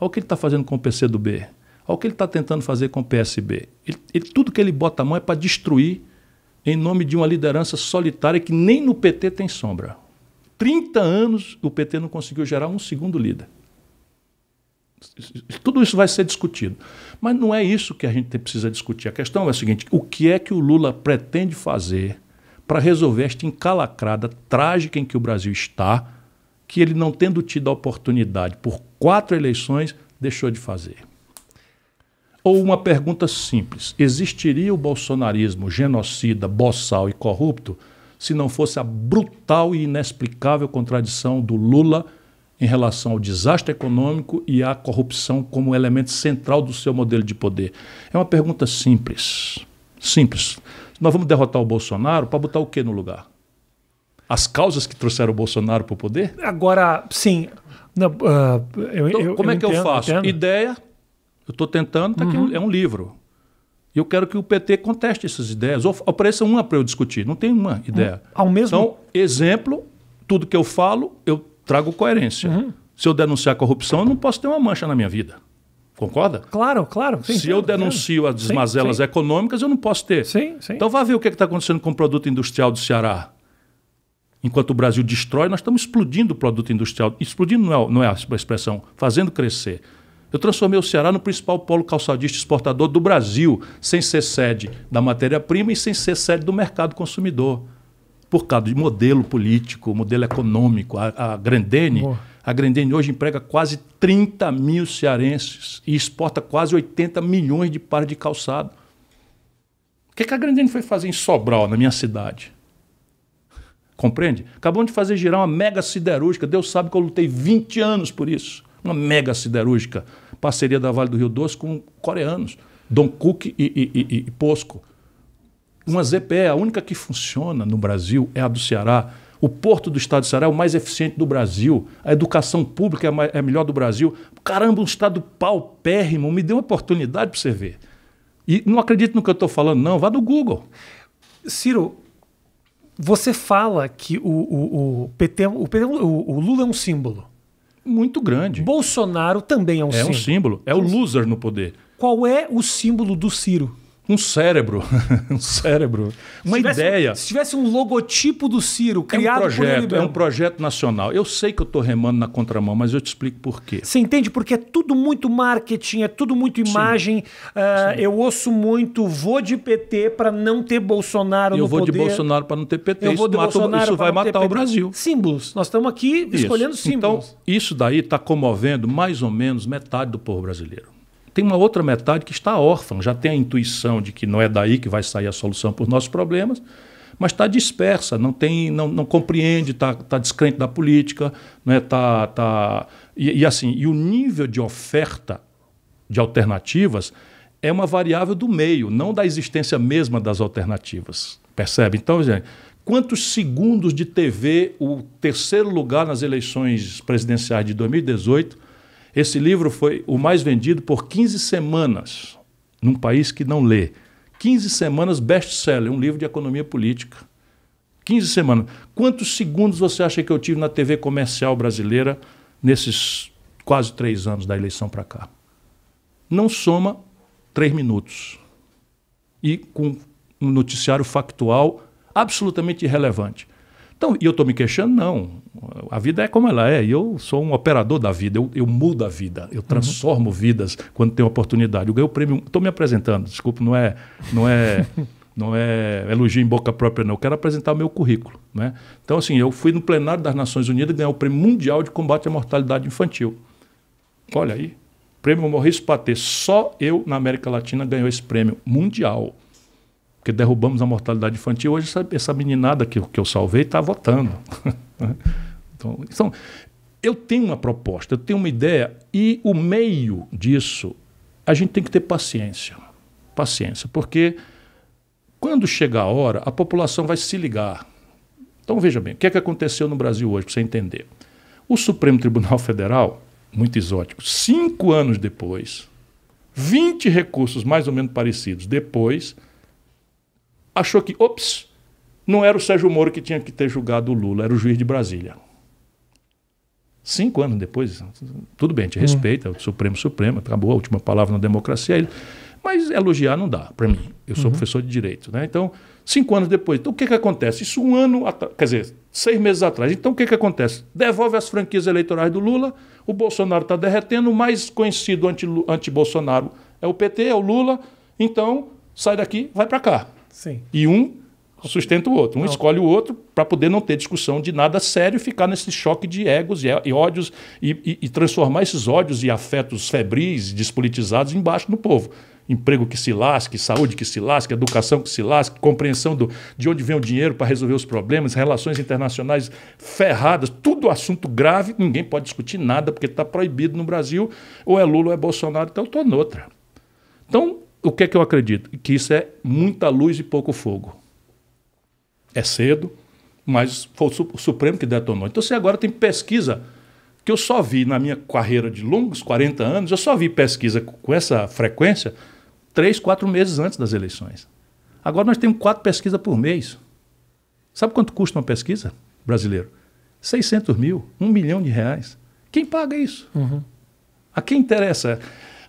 Olha o que ele está fazendo com o PCdoB. Olha o que ele está tentando fazer com o PSB. Ele- ele- tudo que ele bota a mão é para destruir em nome de uma liderança solitária que nem no PT tem sombra. 30 anos o PT não conseguiu gerar um segundo líder. Tudo isso vai ser discutido. Mas não é isso que a gente precisa discutir. A questão é a seguinte: o que é que o Lula pretende fazer para resolver esta encalacrada trágica em que o Brasil está, que ele, não tendo tido a oportunidade por quatro eleições, deixou de fazer? Ou uma pergunta simples: existiria o bolsonarismo genocida, boçal e corrupto se não fosse a brutal e inexplicável contradição do Lula em relação ao desastre econômico e à corrupção como elemento central do seu modelo de poder? É uma pergunta simples. Simples. Nós vamos derrotar o Bolsonaro para botar o que no lugar? As causas que trouxeram o Bolsonaro para o poder? Agora, sim. não, ah, eu- Então, eu- como eu é que eu faço? entendo. Ideia, eu estou tentando, tá aqui um- é um livro. E eu quero que o PT conteste essas ideias, ou ofereça uma para eu discutir. Não tem uma ideia. Ao mesmo Então, exemplo, tudo que eu falo, eu trago coerência. Uhum. Se eu denunciar corrupção, eu não posso ter uma mancha na minha vida. Concorda? Claro, claro. sim, Se eu denuncio as Sim, desmazelas sim. econômicas, eu não posso ter. Sim, sim. Então vá ver o que está acontecendo com o produto industrial do Ceará. Enquanto o Brasil destrói, nós estamos explodindo o produto industrial. Explodindo não é, não é a expressão, fazendo crescer. Eu transformei o Ceará no principal polo calçadista exportador do Brasil, sem ser sede da matéria-prima e sem ser sede do mercado consumidor. por causa de modelo político, modelo econômico. A, a Grandene, Boa. a Grandene hoje emprega quase 30 mil cearenses e exporta quase 80 milhões de pares de calçado. O que, que a Grandene foi fazer em Sobral, na minha cidade? Compreende? Acabamos de fazer girar uma mega siderúrgica. Deus sabe que eu lutei 20 anos por isso. Uma mega siderúrgica. Parceria da Vale do Rio Doce com coreanos. Dom Cook e, e, e, e Posco. Uma ZPE, a única que funciona no Brasil é a do Ceará. O porto do estado do Ceará é o mais eficiente do Brasil. A educação pública é a, é a melhor do Brasil. Caramba, um estado paupérrimo. Me dê uma oportunidade para você ver. E não acredite no que eu estou falando, não. Vá no Google. Ciro, você fala que o, o, o PT, o, PT o, o Lula é um símbolo. Muito grande. Bolsonaro também é um É símbolo. um símbolo. É o loser no poder. Qual é o símbolo do Ciro? Um cérebro. <laughs> um cérebro. Uma Se tivesse- ideia. Se tivesse um logotipo do Ciro É um criado por ele projeto, é um projeto nacional. Eu sei que eu estou remando na contramão, mas eu te explico por quê. Você entende? Porque é tudo muito marketing, é tudo muito imagem. Ah, eu ouço muito, vou de PT para não ter Bolsonaro eu no vou poder. de Bolsonaro para não ter PT. Eu isso vou de mata isso vai matar o. Brasil. Símbolos. Nós estamos aqui Isso. escolhendo símbolos. Então, isso daí está comovendo mais ou menos metade do povo brasileiro. Tem uma outra metade que está órfã, já tem a intuição de que não é daí que vai sair a solução para os nossos problemas, mas está dispersa, não, tem, não, não compreende, está tá descrente da política, né, tá, tá, e, e assim, e o nível de oferta de alternativas é uma variável do meio, não da existência mesma das alternativas. Percebe? Então, gente, quantos segundos de TV o terceiro lugar nas eleições presidenciais de 2018? Esse livro foi o mais vendido por 15 semanas num país que não lê. 15 semanas best-seller, um livro de economia política. 15 semanas. Quantos segundos você acha que eu tive na TV comercial brasileira nesses quase três anos da eleição para cá? Não soma três minutos. E com um noticiário factual absolutamente irrelevante. Então, e eu estou me queixando? Não. A vida é como ela é. E eu sou um operador da vida. Eu, eu mudo a vida. Eu transformo vidas quando tenho oportunidade. Eu ganhei o prêmio. Estou me apresentando. Desculpa, não é, não é, <laughs> não é elogio em boca própria, não. Eu quero apresentar o meu currículo. Né? Então, assim, eu fui no plenário das Nações Unidas ganhar o prêmio mundial de combate à mortalidade infantil. Olha aí. Prêmio Maurice Paté. Só eu na América Latina ganhou esse prêmio mundial porque derrubamos a mortalidade infantil. Hoje, essa, essa meninada que, que eu salvei está votando. <laughs> então, então, eu tenho uma proposta, eu tenho uma ideia, e o meio disso, a gente tem que ter paciência. Paciência, porque quando chegar a hora, a população vai se ligar. Então, veja bem, o que é que aconteceu no Brasil hoje, para você entender? O Supremo Tribunal Federal, muito exótico, cinco anos depois, 20 recursos mais ou menos parecidos depois, achou que, ops, não era o Sérgio Moro que tinha que ter julgado o Lula, era o juiz de Brasília. Cinco anos depois, tudo bem, a gente respeita, o Supremo Supremo, acabou a última palavra na democracia, ele- mas elogiar não dá, para mim. Eu sou professor de direito. Né? Então, cinco anos depois, então o que, que acontece? Isso um ano, quer dizer, seis meses atrás. Então, o que, que acontece? Devolve as franquias eleitorais do Lula, o Bolsonaro está derretendo, o mais conhecido anti- anti-Bolsonaro é o PT, é o Lula, então sai daqui, vai para cá. Sim. E um sustenta o outro. Um escolhe o outro para poder não ter discussão de nada sério e ficar nesse choque de egos e, ódios e, e- e transformar esses ódios e afetos febris e despolitizados embaixo no povo. Emprego que se lasque, saúde que se lasque, educação que se lasque, compreensão do, de onde vem o dinheiro para resolver os problemas, relações internacionais ferradas, tudo assunto grave, ninguém pode discutir nada porque está proibido no Brasil, ou é Lula ou é Bolsonaro, então eu estou noutra. Então, o que é que eu acredito? Que isso é muita luz e pouco fogo. É cedo, mas foi o Su- o Supremo que detonou. Então, você agora tem pesquisa que eu só vi na minha carreira de longos 40 anos, eu só vi pesquisa com essa frequência três, quatro meses antes das eleições. Agora nós temos quatro pesquisas por mês. Sabe quanto custa uma pesquisa brasileiro? 600 mil, um milhão de reais. Quem paga isso? A quem interessa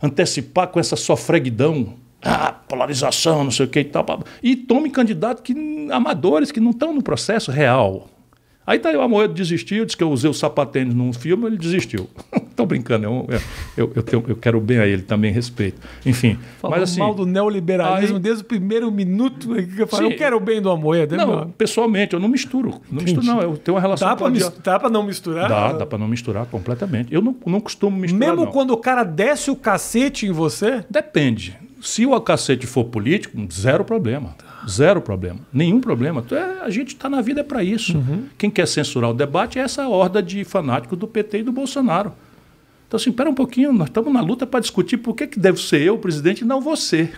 antecipar com essa sofreguidão? Ah, polarização, não sei o que e tal. E tome candidatos que, amadores que não estão no processo real. Aí tá aí, o Amoedo desistiu, disse que eu usei o sapatênis num filme, ele desistiu. <laughs> Tô brincando, eu, eu, eu, tenho, eu, quero bem a ele também, respeito. Enfim. Falou mas assim. mal do neoliberalismo aí, desde o primeiro minuto que eu falo, eu quero bem do Amoedo. Não, não, pessoalmente, eu não misturo. Não misturo, não. Eu tenho uma relação dá para Dá não misturar? Dá, dá para não misturar completamente. Eu não, não costumo misturar. Mesmo não. quando o cara desce o cacete em você? Depende. Se o cacete for político, zero problema. Zero problema. Nenhum problema. É, a gente está na vida é para isso. Uhum. Quem quer censurar o debate é essa horda de fanáticos do PT e do Bolsonaro. Então, assim, espera um pouquinho, nós estamos na luta para discutir por que, que deve ser eu, presidente, e não você.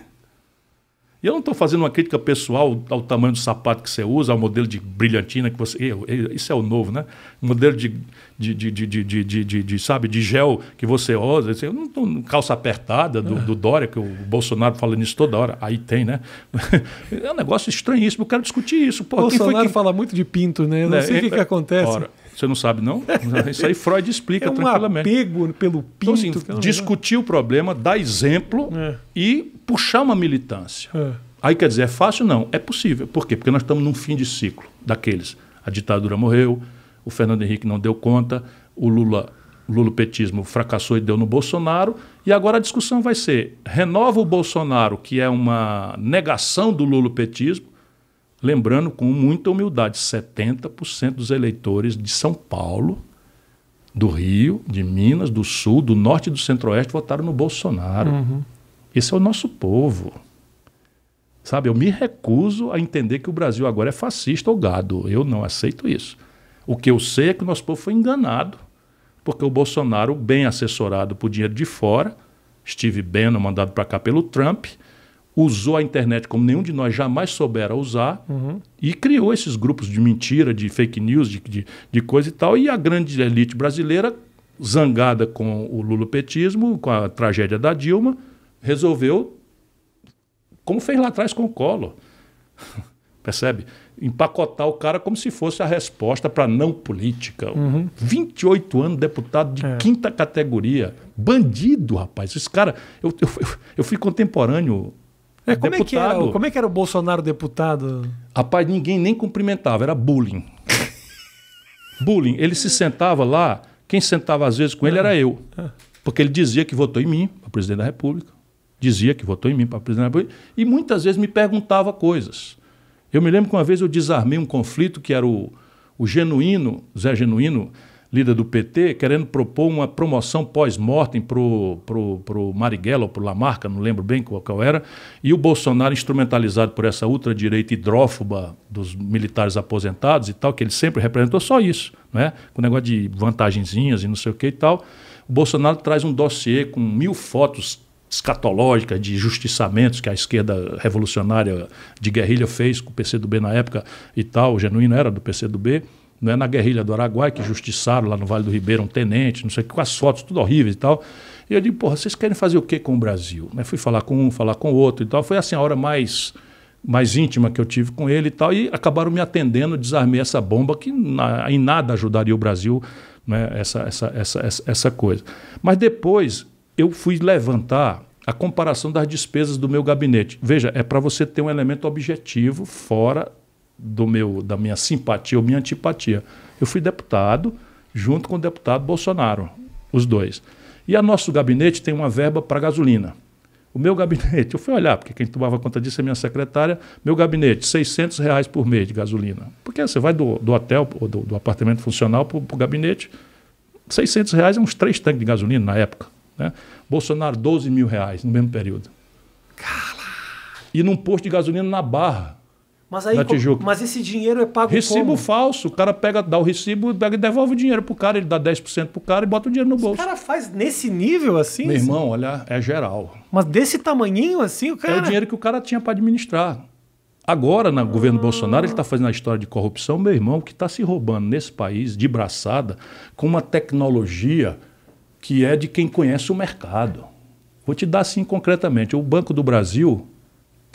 E eu não estou fazendo uma crítica pessoal ao tamanho do sapato que você usa, ao modelo de brilhantina que você. Isso é o novo, né? O modelo de, de, de, de, de, de, de, sabe, de gel que você usa. Eu não estou calça apertada do, do Dória, que o Bolsonaro fala nisso toda hora. Aí tem, né? <laughs> É um negócio estranhíssimo. Eu quero discutir isso. O Bolsonaro que... fala muito de pinto, né? Eu não é, sei o que, que acontece. Ora, você não sabe, não? <laughs> Isso aí Freud explica é um tranquilamente. apego pelo pinto. Então, assim, discutir o problema, dar exemplo é. e puxar uma militância. É. Aí quer dizer, é fácil? Não. É possível. Por quê? Porque nós estamos num fim de ciclo daqueles. A ditadura morreu, o Fernando Henrique não deu conta, o Lula, o lulopetismo fracassou e deu no Bolsonaro, e agora a discussão vai ser: renova o Bolsonaro, que é uma negação do lulopetismo, Lembrando com muita humildade, 70% dos eleitores de São Paulo, do Rio, de Minas, do Sul, do Norte e do Centro-Oeste votaram no Bolsonaro. Uhum. Esse é o nosso povo. Sabe, eu me recuso a entender que o Brasil agora é fascista ou gado. Eu não aceito isso. O que eu sei é que o nosso povo foi enganado, porque o Bolsonaro, bem assessorado por dinheiro de fora, Steve Bannon, mandado para cá pelo Trump, usou a internet como nenhum de nós jamais soubera usar uhum. e criou esses grupos de mentira, de fake news, de, de, de, coisa e tal. E a grande elite brasileira, zangada com o lulopetismo, com a tragédia da Dilma, resolveu, como fez lá atrás com o Collor, <laughs> percebe? Empacotar o cara como se fosse a resposta para não política. Uhum. 28 anos, deputado de é. quinta categoria. Bandido, rapaz. Esse cara, eu, eu, eu fui contemporâneo é, como, é que era, como é que era o Bolsonaro deputado? Rapaz, ninguém nem cumprimentava, era bullying. bullying. Ele se sentava lá, quem sentava às vezes com ele era eu. Porque ele dizia que votou em mim para presidente da República. Dizia que votou em mim para presidente da República. E muitas vezes me perguntava coisas. Eu me lembro que uma vez eu desarmei um conflito que era o, o Genuíno, Zé Genuíno, líder do PT, querendo propor uma promoção pós-mortem para o pro, pro Marighella ou para o Lamarca, não lembro bem qual, qual era, e o Bolsonaro instrumentalizado por essa ultradireita hidrófoba dos militares aposentados e tal, que ele sempre representou só isso, né? com negócio de vantagenzinhas e não sei o que e tal. O Bolsonaro traz um dossiê com mil fotos escatológicas de justiçamentos que a esquerda revolucionária de guerrilha fez com o PCdoB na época e tal, o Genuíno era do PCdoB, não é na guerrilha do Araguai, que justiçaram lá no Vale do Ribeiro um tenente, não sei o que, com as fotos tudo horríveis e tal. E eu digo, porra, vocês querem fazer o que com o Brasil? Né? Fui falar com um, falar com o outro e tal. Foi assim a hora mais, mais íntima que eu tive com ele e tal. E acabaram me atendendo, desarmei essa bomba que na, em nada ajudaria o Brasil, né? essa, essa, essa, essa, essa coisa. Mas depois eu fui levantar a comparação das despesas do meu gabinete. Veja, é para você ter um elemento objetivo fora do meu, da minha simpatia ou minha antipatia. Eu fui deputado junto com o deputado Bolsonaro, os dois. E a nosso gabinete tem uma verba para gasolina. O meu <laughs> gabinete, eu fui olhar, porque quem tomava conta disso é minha secretária, meu gabinete, 600 reais por mês de gasolina. Porque você vai do, do hotel, ou do, do apartamento funcional para o gabinete, 600 reais é uns três tanques de gasolina na época. Né? Bolsonaro, 12 mil reais no mesmo período. Caralho. E num posto de gasolina na Barra, mas aí, mas esse dinheiro é pago Recibo como? falso. O cara pega, dá o recibo, pega e devolve o dinheiro pro cara, ele dá 10% pro cara e bota o dinheiro no bolso. O cara faz nesse nível assim? Meu irmão, olha, é geral. Mas desse tamanhinho assim, o cara. É o dinheiro que o cara tinha para administrar. Agora, no governo Bolsonaro, ele está fazendo a história de corrupção, meu irmão, que está se roubando nesse país de braçada com uma tecnologia que é de quem conhece o mercado. Vou te dar assim concretamente. O Banco do Brasil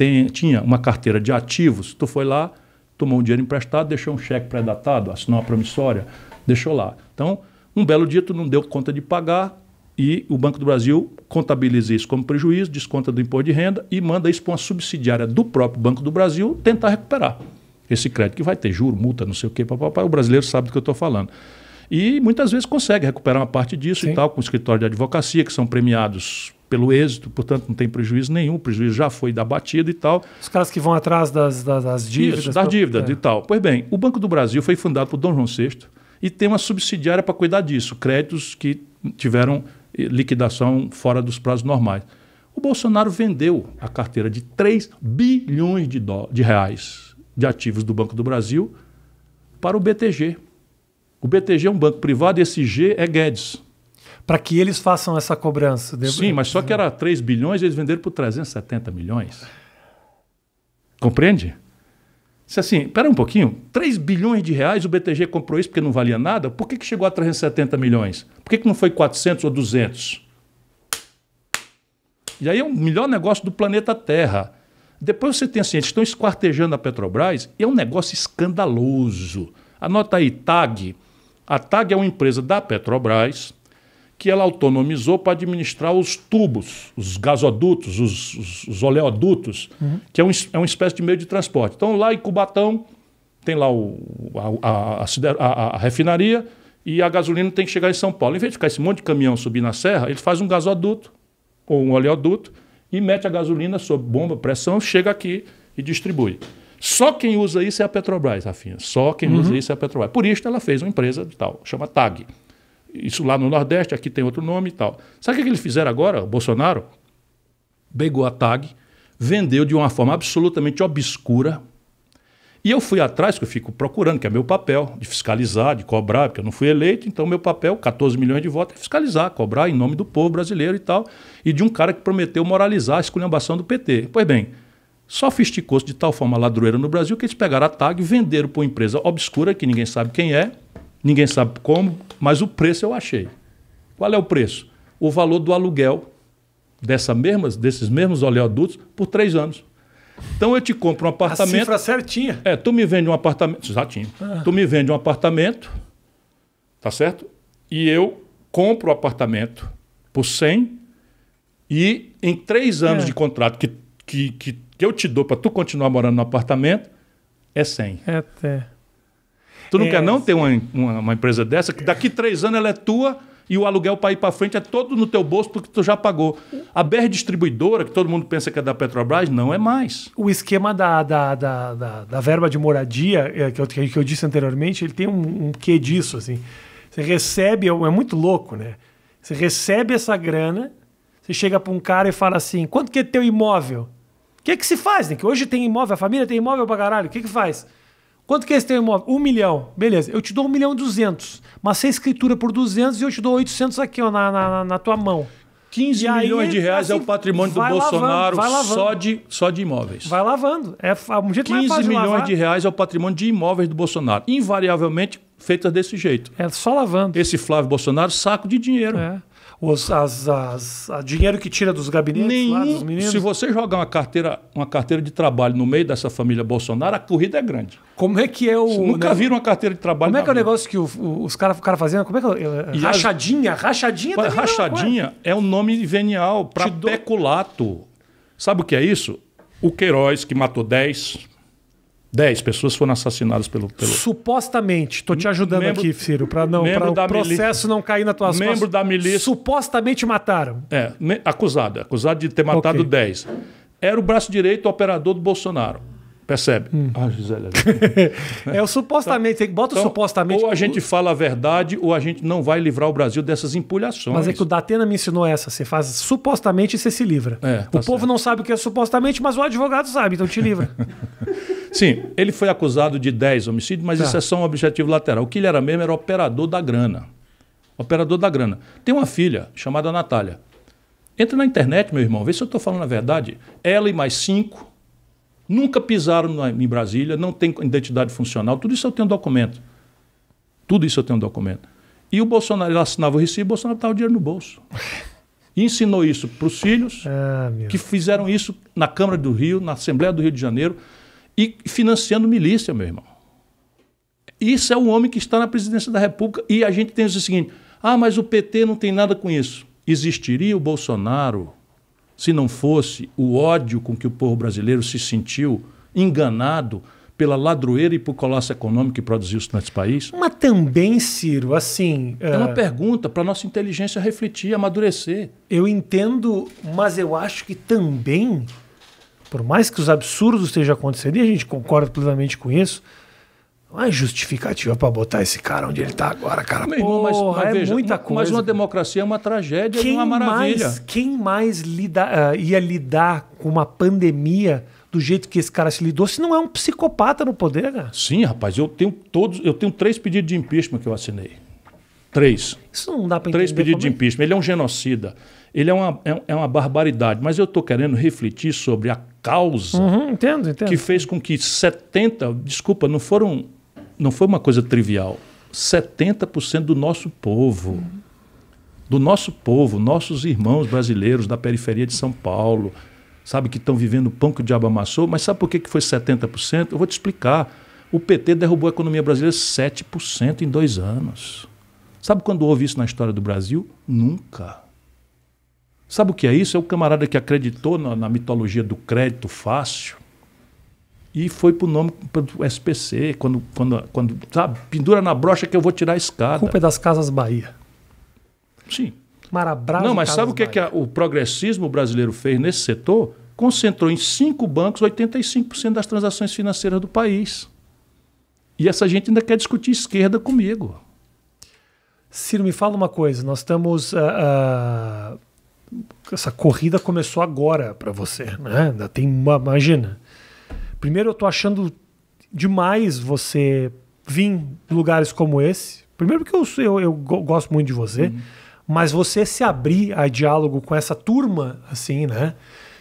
tem, tinha uma carteira de ativos, tu foi lá, tomou um dinheiro emprestado, deixou um cheque pré-datado, assinou uma promissória, deixou lá. Então, um belo dia tu não deu conta de pagar e o Banco do Brasil contabiliza isso como prejuízo, desconta do imposto de renda e manda isso para uma subsidiária do próprio Banco do Brasil tentar recuperar. esse crédito, que vai ter juro, multa, não sei o quê, papapá, o brasileiro sabe do que eu estou falando. E muitas vezes consegue recuperar uma parte disso Sim. e tal, com o escritório de advocacia, que são premiados pelo êxito, portanto não tem prejuízo nenhum, o prejuízo já foi da batida e tal. Os caras que vão atrás das, das, das dívidas. Isso, das dívidas é. e tal. Pois bem, o Banco do Brasil foi fundado por Dom João VI e tem uma subsidiária para cuidar disso, créditos que tiveram eh, liquidação fora dos prazos normais. O Bolsonaro vendeu a carteira de 3 bilhões de, de reais de ativos do Banco do Brasil para o BTG. O BTG é um banco privado e esse G é Guedes para que eles façam essa cobrança. Sim, mas só que era 3 bilhões eles venderam por 370 milhões. Compreende? Se assim, espera um pouquinho, 3 bilhões de reais o BTG comprou isso porque não valia nada, por que, que chegou a 370 milhões? Por que, que não foi 400 ou 200? E aí é o melhor negócio do planeta Terra. Depois você tem assim, eles estão esquartejando a Petrobras e é um negócio escandaloso. Anota aí, TAG. A TAG é uma empresa da Petrobras, que ela autonomizou para administrar os tubos, os gasodutos, os, os, os oleodutos, uhum. que é, um, é uma espécie de meio de transporte. Então, lá em Cubatão, tem lá o, a, a, a, a, refinaria e a gasolina tem que chegar em São Paulo. Em vez de ficar esse monte de caminhão subir na serra, ele faz um gasoduto ou um oleoduto e mete a gasolina sob bomba, pressão, chega aqui e distribui. Só quem usa isso é a Petrobras, Rafinha. Só quem uhum. usa isso é a Petrobras. Por isso ela fez uma empresa de tal, chama TAG. Isso lá no Nordeste, aqui tem outro nome e tal. Sabe o que eles fizeram agora, o Bolsonaro? Pegou a TAG, vendeu de uma forma absolutamente obscura. E eu fui atrás, que eu fico procurando, que é meu papel, de fiscalizar, de cobrar, porque eu não fui eleito, então meu papel, 14 milhões de votos, é fiscalizar, cobrar em nome do povo brasileiro e tal, e de um cara que prometeu moralizar a esculhambação do PT. Pois bem, sofisticou-se de tal forma ladroeira no Brasil que eles pegaram a TAG e venderam para uma empresa obscura, que ninguém sabe quem é, Ninguém sabe como, mas o preço eu achei. Qual é o preço? O valor do aluguel dessa mesmas, desses mesmos oleodutos por três anos. Então eu te compro um apartamento. A cifra certinha. É, tu me vende um apartamento. Exatinho. Ah. Tu me vende um apartamento, tá certo? E eu compro o apartamento por 100 e em três anos é. de contrato que, que, que, que eu te dou para tu continuar morando no apartamento, é 100. É até. Tu não é, quer não ter uma, uma, uma, empresa dessa que daqui três anos ela é tua e o aluguel para ir para frente é todo no teu bolso porque tu já pagou. A BR Distribuidora, que todo mundo pensa que é da Petrobras, não é mais. O esquema da, da, da, da, da verba de moradia, é, que, eu, que eu disse anteriormente, ele tem um, um quê disso, assim. Você recebe, é, é muito louco, né? Você recebe essa grana, você chega para um cara e fala assim, quanto que é teu imóvel? O que, que se faz, né? Que hoje tem imóvel, a família tem imóvel para caralho, o que que faz? Quanto que é esse teu imóvel? Um milhão. Beleza, eu te dou um milhão e duzentos. Mas a escritura por duzentos e eu te dou oitocentos aqui ó, na, na, na tua mão. 15 e milhões aí, de reais assim, é o assim, patrimônio do Bolsonaro lavando, só, de, só de imóveis. Vai lavando. É um jeito 15 mais milhões lavar. de reais é o patrimônio de imóveis do Bolsonaro. Invariavelmente feitas desse jeito. É só lavando. Esse Flávio Bolsonaro, saco de dinheiro. É os as, as, a dinheiro que tira dos gabinetes Nenhum, lá, dos meninos. Se você jogar uma carteira, uma carteira de trabalho no meio dessa família Bolsonaro, a corrida é grande. Como é que é o. Você nunca né? viram uma carteira de trabalho. Como é que é o negócio que o, o, os caras ficaram fazendo? Como é que é? Rachadinha? Rachadinha também Rachadinha é um nome venial para peculato. Sabe o que é isso? O Queiroz, que matou 10, 10 pessoas foram assassinadas pelo. pelo... Supostamente. Estou te ajudando membro, aqui, Ciro, para não o processo não cair na tua costas. Membro da milícia. Supostamente mataram. É, acusado. Acusado de ter matado okay. 10. Era o braço direito operador do Bolsonaro. Percebe? Hum. Ah, Gisele. é <laughs> o supostamente, então, bota o então, supostamente. Ou a gente fala a verdade, ou a gente não vai livrar o Brasil dessas empulhações. Mas é que o Datena me ensinou essa. Você faz supostamente e você se livra. É, tá o certo. povo não sabe o que é supostamente, mas o advogado sabe, então te livra. <laughs> Sim, ele foi acusado de 10 homicídios, mas tá. isso é só um objetivo lateral. O que ele era mesmo era operador da grana. Operador da grana. Tem uma filha chamada Natália. Entra na internet, meu irmão, vê se eu estou falando a verdade. Ela e mais cinco Nunca pisaram em Brasília, não tem identidade funcional, tudo isso eu tenho documento. Tudo isso eu tenho documento. E o Bolsonaro, assinava o recibo, o Bolsonaro estava o dinheiro no bolso. <laughs> E ensinou isso para os filhos, ah, que fizeram isso na Câmara do Rio, na Assembleia do Rio de Janeiro, e financiando milícia, meu irmão. Isso é o homem que está na presidência da República. E a gente tem o seguinte: ah, mas o PT não tem nada com isso. Existiria o Bolsonaro se não fosse o ódio com que o povo brasileiro se sentiu enganado pela ladroeira e por colasso econômico que produziu isso nesse país? Mas também, Ciro, assim. É uma uh, pergunta para nossa inteligência refletir, amadurecer. Eu entendo, mas eu acho que também, por mais que os absurdos estejam acontecendo, e a gente concorda plenamente com isso, não é justificativa para botar esse cara onde ele está agora, cara. Meu irmão, mas, mas é veja, muita coisa. Mas uma democracia é uma tragédia, quem é uma maravilha. Mais, quem mais lida, uh, ia lidar com uma pandemia do jeito que esse cara se lidou, se não é um psicopata no poder, cara? Sim, rapaz, eu tenho todos, eu tenho três pedidos de impeachment que eu assinei. Três. Isso não dá para entender. Três pedidos de é. impeachment. Ele é um genocida. Ele é uma, é, é uma barbaridade. Mas eu estou querendo refletir sobre a causa uhum, entendo, entendo. que fez com que 70, desculpa, não foram não foi uma coisa trivial. 70% do nosso povo, do nosso povo, nossos irmãos brasileiros da periferia de São Paulo, sabe, que estão vivendo o pão que o diabo amassou, mas sabe por que foi 70%? Eu vou te explicar. O PT derrubou a economia brasileira 7% em dois anos. Sabe quando houve isso na história do Brasil? Nunca. Sabe o que é isso? É o camarada que acreditou na, na mitologia do crédito fácil, e foi pro nome pro SPC, quando, quando, quando, sabe, pendura na brocha que eu vou tirar a escada. A culpa é das Casas Bahia. Sim. Marabras Não, mas sabe o que, é que a, o progressismo brasileiro fez nesse setor? Concentrou em cinco bancos 85% das transações financeiras do país. E essa gente ainda quer discutir esquerda comigo. Ciro, me fala uma coisa. Nós estamos. Uh, uh, essa corrida começou agora para você, né? Ainda tem uma. Imagina Primeiro, eu tô achando demais você vir lugares como esse. Primeiro, porque eu, eu, eu gosto muito de você, uhum. mas você se abrir a diálogo com essa turma, assim, né?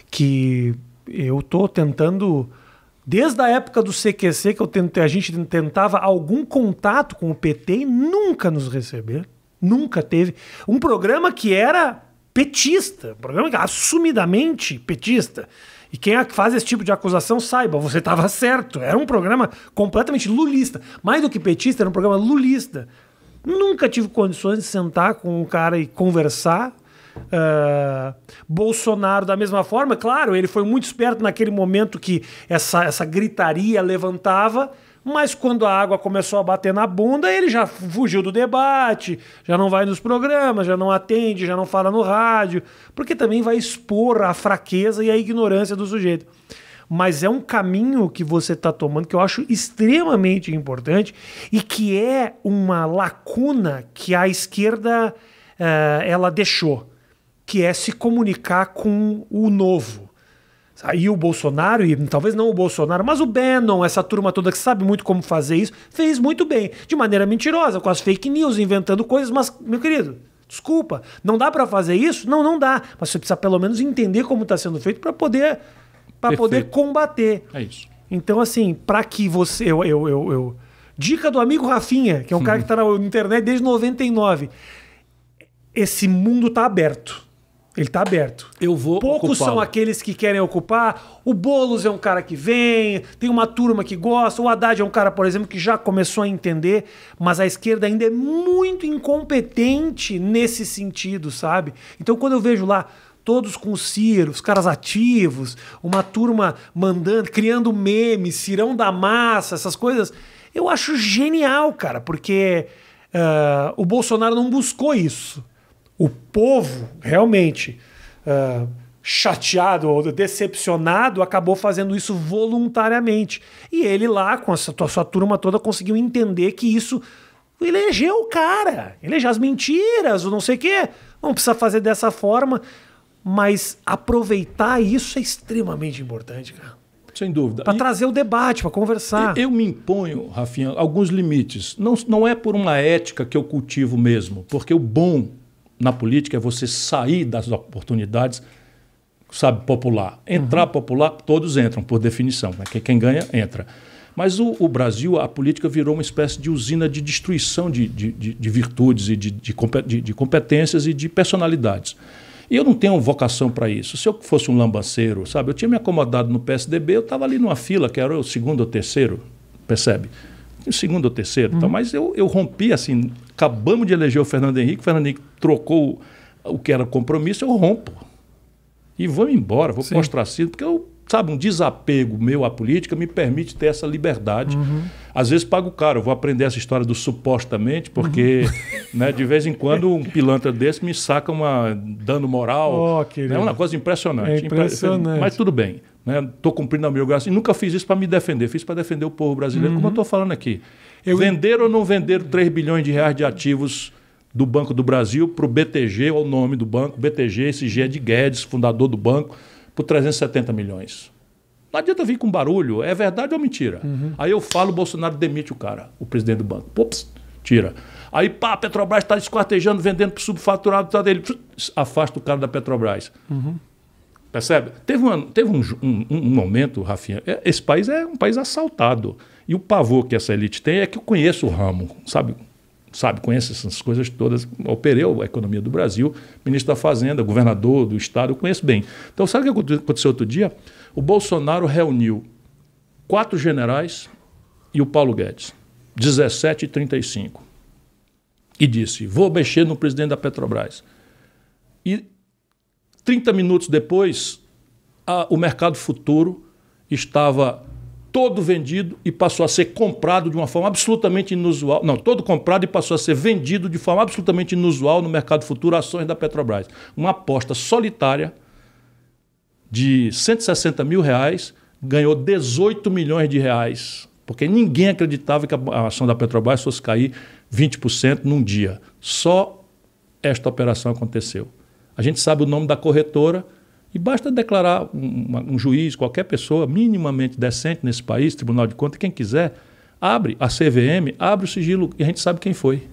Que eu tô tentando. Desde a época do CQC, que eu tentei, a gente tentava algum contato com o PT e nunca nos receber. Nunca teve. Um programa que era petista, um programa que assumidamente petista. E quem é faz esse tipo de acusação, saiba, você estava certo. Era um programa completamente lulista. Mais do que petista, era um programa lulista. Nunca tive condições de sentar com um cara e conversar. Uh, Bolsonaro, da mesma forma, claro, ele foi muito esperto naquele momento que essa, essa gritaria levantava mas quando a água começou a bater na bunda, ele já fugiu do debate, já não vai nos programas, já não atende, já não fala no rádio, porque também vai expor a fraqueza e a ignorância do sujeito. Mas é um caminho que você está tomando que eu acho extremamente importante e que é uma lacuna que a esquerda uh, ela deixou, que é se comunicar com o novo. Aí o Bolsonaro, e talvez não o Bolsonaro, mas o Bannon, essa turma toda que sabe muito como fazer isso, fez muito bem. De maneira mentirosa, com as fake news, inventando coisas, mas, meu querido, desculpa, não dá para fazer isso? Não, não dá. Mas você precisa pelo menos entender como está sendo feito para poder, pra poder combater. É isso. Então, assim, para que você. Eu, eu, eu, eu, Dica do amigo Rafinha, que é um cara que está na internet desde 99. Esse mundo está aberto ele está aberto. Eu vou Poucos são aqueles que querem ocupar. O Boulos é um cara que vem, tem uma turma que gosta. O Haddad é um cara, por exemplo, que já começou a entender, mas a esquerda ainda é muito incompetente nesse sentido, sabe? Então quando eu vejo lá todos com o Ciro, os caras ativos, uma turma mandando, criando memes, Cirão da massa, essas coisas, eu acho genial, cara, porque uh, o Bolsonaro não buscou isso. O povo, realmente, uh, chateado ou decepcionado, acabou fazendo isso voluntariamente. E ele lá, com a sua, sua turma toda, conseguiu entender que isso elegeu o cara, elegeu as mentiras, ou não sei o quê. Não precisa fazer dessa forma, mas aproveitar isso é extremamente importante, cara. Sem dúvida. Para trazer o debate, para conversar. Eu, eu, me imponho, Rafinha, alguns limites. Não, não é por uma ética que eu cultivo mesmo, porque o bom na política é você sair das oportunidades, sabe, popular. Entrar uhum. popular, todos entram, por definição. Né? Quem ganha, entra. Mas o, o, Brasil, a política virou uma espécie de usina de destruição de, de, de, de virtudes e de, de, competências e de personalidades. E eu não tenho vocação para isso. Se eu fosse um lambanceiro, sabe, eu tinha me acomodado no PSDB, eu estava ali numa fila, que era o segundo ou terceiro, percebe? O segundo ou terceiro, uhum. então, mas eu, eu rompi assim, acabamos de eleger o Fernando Henrique, o Fernando Henrique trocou o que era compromisso, eu rompo. E vou embora, vou o ostracismo, porque eu sabe, um desapego meu à política me permite ter essa liberdade. Uhum. Às vezes pago caro, eu vou aprender essa história do supostamente, porque uhum. <laughs> né, de vez em quando um pilantra desse me saca uma dano moral. Oh, é uma coisa impressionante. É impressionante. Mas tudo bem. Estou né? cumprindo a minha graça. E nunca fiz isso para me defender, fiz para defender o povo brasileiro, uhum. como eu estou falando aqui. Eu... Vender ou não vender 3 bilhões de reais de ativos do Banco do Brasil para o BTG, o nome do banco, BTG, esse G é de Guedes, fundador do banco, por 370 milhões. Não adianta vir com barulho, é verdade ou mentira? Uhum. Aí eu falo, o Bolsonaro demite o cara, o presidente do banco. Ups, tira. Aí, pá, a Petrobras está esquartejando, vendendo para subfaturado, tá dele. Afasta o cara da Petrobras. Uhum. Percebe? Teve, uma, teve um, um, um, momento, Rafinha, é, esse país é um país assaltado. E o pavor que essa elite tem é que eu conheço o ramo, sabe? sabe, conhece essas coisas todas. Operei a economia do Brasil, ministro da Fazenda, governador do Estado, eu conheço bem. Então, sabe o que aconteceu outro dia? O Bolsonaro reuniu quatro generais e o Paulo Guedes, 17 e 35, e disse: Vou mexer no presidente da Petrobras. E 30 minutos depois, a, o mercado futuro estava todo vendido e passou a ser comprado de uma forma absolutamente inusual. Não, todo comprado e passou a ser vendido de forma absolutamente inusual no mercado futuro ações da Petrobras. Uma aposta solitária de 160 mil reais ganhou 18 milhões de reais, porque ninguém acreditava que a ação da Petrobras fosse cair 20% num dia. Só esta operação aconteceu. A gente sabe o nome da corretora e basta declarar um, um, juiz, qualquer pessoa minimamente decente nesse país, Tribunal de Contas, quem quiser, abre a CVM, abre o sigilo e a gente sabe quem foi.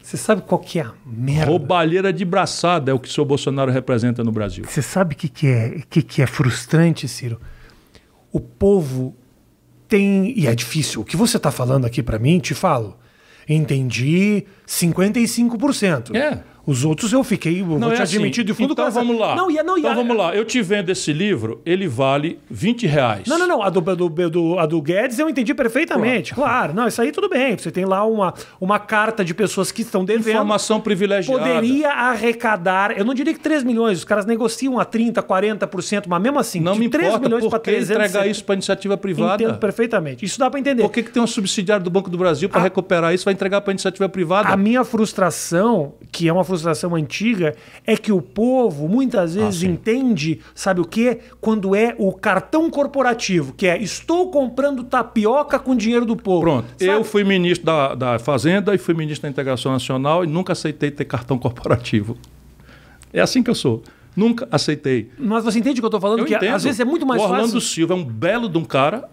Você sabe qual que é a merda? Roubalheira de braçada é o que o senhor Bolsonaro representa no Brasil. Você sabe o que, que, é, que, que é frustrante, Ciro? O povo tem. E é difícil. O que você está falando aqui para mim, te falo. Entendi 55%. É. Os outros eu fiquei, eu não, vou é te assim. admitir de fundo Então vamos lá. Não, ia, não, então vamos lá. Eu te vendo esse livro, ele vale 20 reais. Não, não, não. A do, do, do, a do Guedes eu entendi perfeitamente. Claro. claro. Não, isso aí tudo bem. Você tem lá uma, uma carta de pessoas que estão devendo. Informação privilegiada. Poderia arrecadar, eu não diria que 3 milhões, os caras negociam a 30%, 40%, mas mesmo assim, não de me 3 importa, milhões para 300. entregar isso para iniciativa privada? Entendo perfeitamente. Isso dá para entender. Por que, que tem um subsidiário do Banco do Brasil para recuperar isso vai entregar para iniciativa privada? A minha frustração, que é uma frustração antiga, é que o povo muitas vezes ah, entende, sabe o que? Quando é o cartão corporativo, que é estou comprando tapioca com dinheiro do povo. Pronto. Sabe? Eu fui ministro da, da Fazenda e fui ministro da Integração Nacional e nunca aceitei ter cartão corporativo. É assim que eu sou. Nunca aceitei. Mas você entende o que eu estou falando? Eu que entendo. às vezes é muito mais o Orlando fácil. Silva é um belo de um cara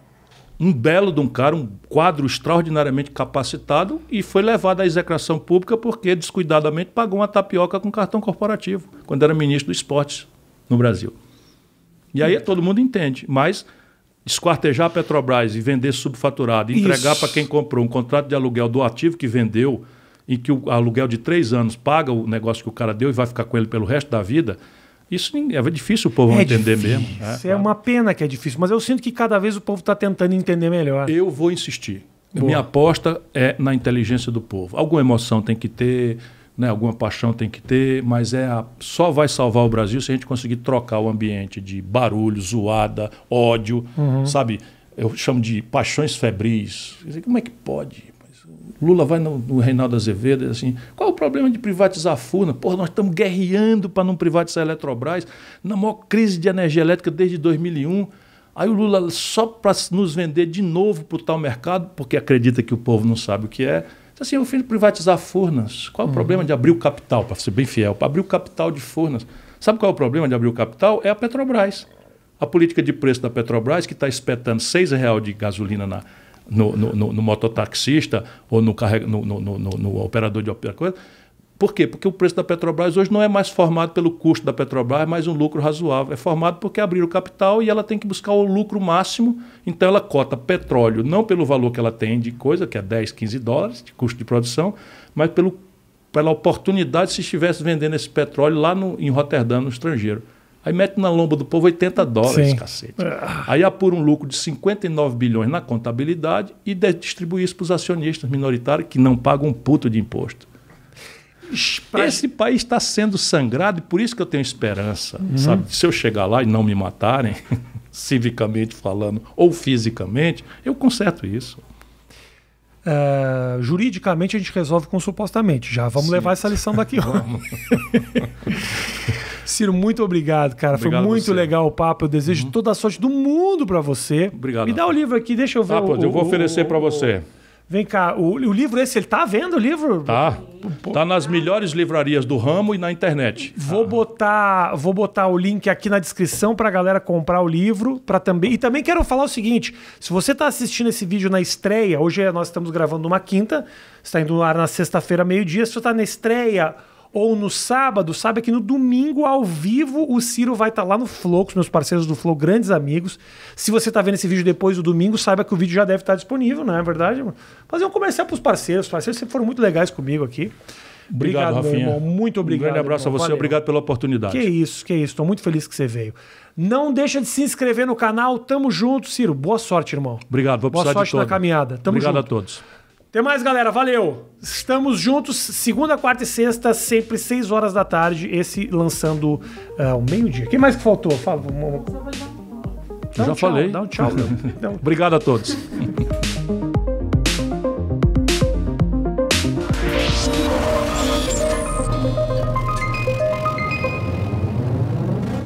um belo de um cara, um quadro extraordinariamente capacitado e foi levado à execração pública porque descuidadamente pagou uma tapioca com cartão corporativo, quando era ministro do esporte no Brasil. E aí todo mundo entende, mas esquartejar a Petrobras e vender subfaturado, entregar para quem comprou um contrato de aluguel do ativo que vendeu, em que o aluguel de três anos paga o negócio que o cara deu e vai ficar com ele pelo resto da vida, isso é difícil o povo é entender difícil. mesmo. É, é claro. uma pena que é difícil, mas eu sinto que cada vez o povo está tentando entender melhor. Eu vou insistir. Boa. Minha aposta é na inteligência do povo. Alguma emoção tem que ter, né, alguma paixão tem que ter, mas é a, só vai salvar o Brasil se a gente conseguir trocar o ambiente de barulho, zoada, ódio, uhum. sabe? Eu chamo de paixões febris. Como é que pode? Lula vai no, no Reinaldo Azevedo e assim, qual é o problema de privatizar a? Porra, nós estamos guerreando para não privatizar a Eletrobras, na maior crise de energia elétrica desde 2001. Aí o Lula, só para nos vender de novo para o tal mercado, porque acredita que o povo não sabe o que é, diz assim, eu fiz privatizar Furnas. Qual é o uhum. problema de abrir o capital, para ser bem fiel, para abrir o capital de Furnas? Sabe qual é o problema de abrir o capital? É a Petrobras. A política de preço da Petrobras, que está espetando R$ reais de gasolina na, no, no, no, no mototaxista ou no, carrega, no, no, operador de coisa. Por quê? Porque o preço da Petrobras hoje não é mais formado pelo custo da Petrobras, mas um lucro razoável. É formado porque abriram o capital e ela tem que buscar o lucro máximo. Então ela cota petróleo não pelo valor que ela tem de coisa, que é 10, 15 dólares de custo de produção, mas pelo, pela oportunidade se estivesse vendendo esse petróleo lá no, em Roterdã, no estrangeiro. Aí mete na lomba do povo 80 dólares, Sim. cacete. Aí apura um lucro de 59 bilhões na contabilidade e distribui isso para os acionistas minoritários que não pagam um puto de imposto. Esse país está sendo sangrado e por isso que eu tenho esperança. Uhum. Sabe? Se eu chegar lá e não me matarem, <laughs> civicamente falando, ou fisicamente, eu conserto isso. Uh, juridicamente a gente resolve com supostamente. Já vamos Sim. levar essa lição daqui. <laughs> Ciro, muito obrigado, cara. Obrigado Foi muito legal o papo. Eu desejo uhum. toda a sorte do mundo para você. Obrigado. Me dá o livro aqui, deixa eu ver. Ah, o, eu vou oferecer para você. Vem cá, o, o, livro esse, ele tá vendo o livro? Tá. Tá nas melhores livrarias do ramo e na internet. Vou botar, vou botar o link aqui na descrição para a galera comprar o livro, para também. E também quero falar o seguinte, se você está assistindo esse vídeo na estreia, hoje nós estamos gravando uma quinta, está indo no ar na sexta-feira meio-dia, se você está na estreia ou no sábado, sabe que no domingo, ao vivo, o Ciro vai estar tá lá no Flow, com os meus parceiros do Flow, grandes amigos. Se você está vendo esse vídeo depois do domingo, saiba que o vídeo já deve estar tá disponível, não é verdade? Fazer um comercial para os parceiros. Os parceiros sempre foram muito legais comigo aqui. Obrigado, obrigado meu irmão. Muito obrigado. Um grande abraço irmão. a você. Valeu. Obrigado pela oportunidade. Que isso, que isso. Estou muito feliz que você veio. Não deixa de se inscrever no canal. Tamo junto, Ciro. Boa sorte, irmão. Obrigado. Vou Boa sorte na caminhada. Tamo obrigado junto. a todos. Até mais, galera. Valeu. Estamos juntos, segunda, quarta e sexta, sempre 6 horas da tarde. Esse lançando uh, o meio-dia. Quem mais que faltou? Fala. Já um falei. Dá um tchau. <laughs> Obrigado a todos. <laughs>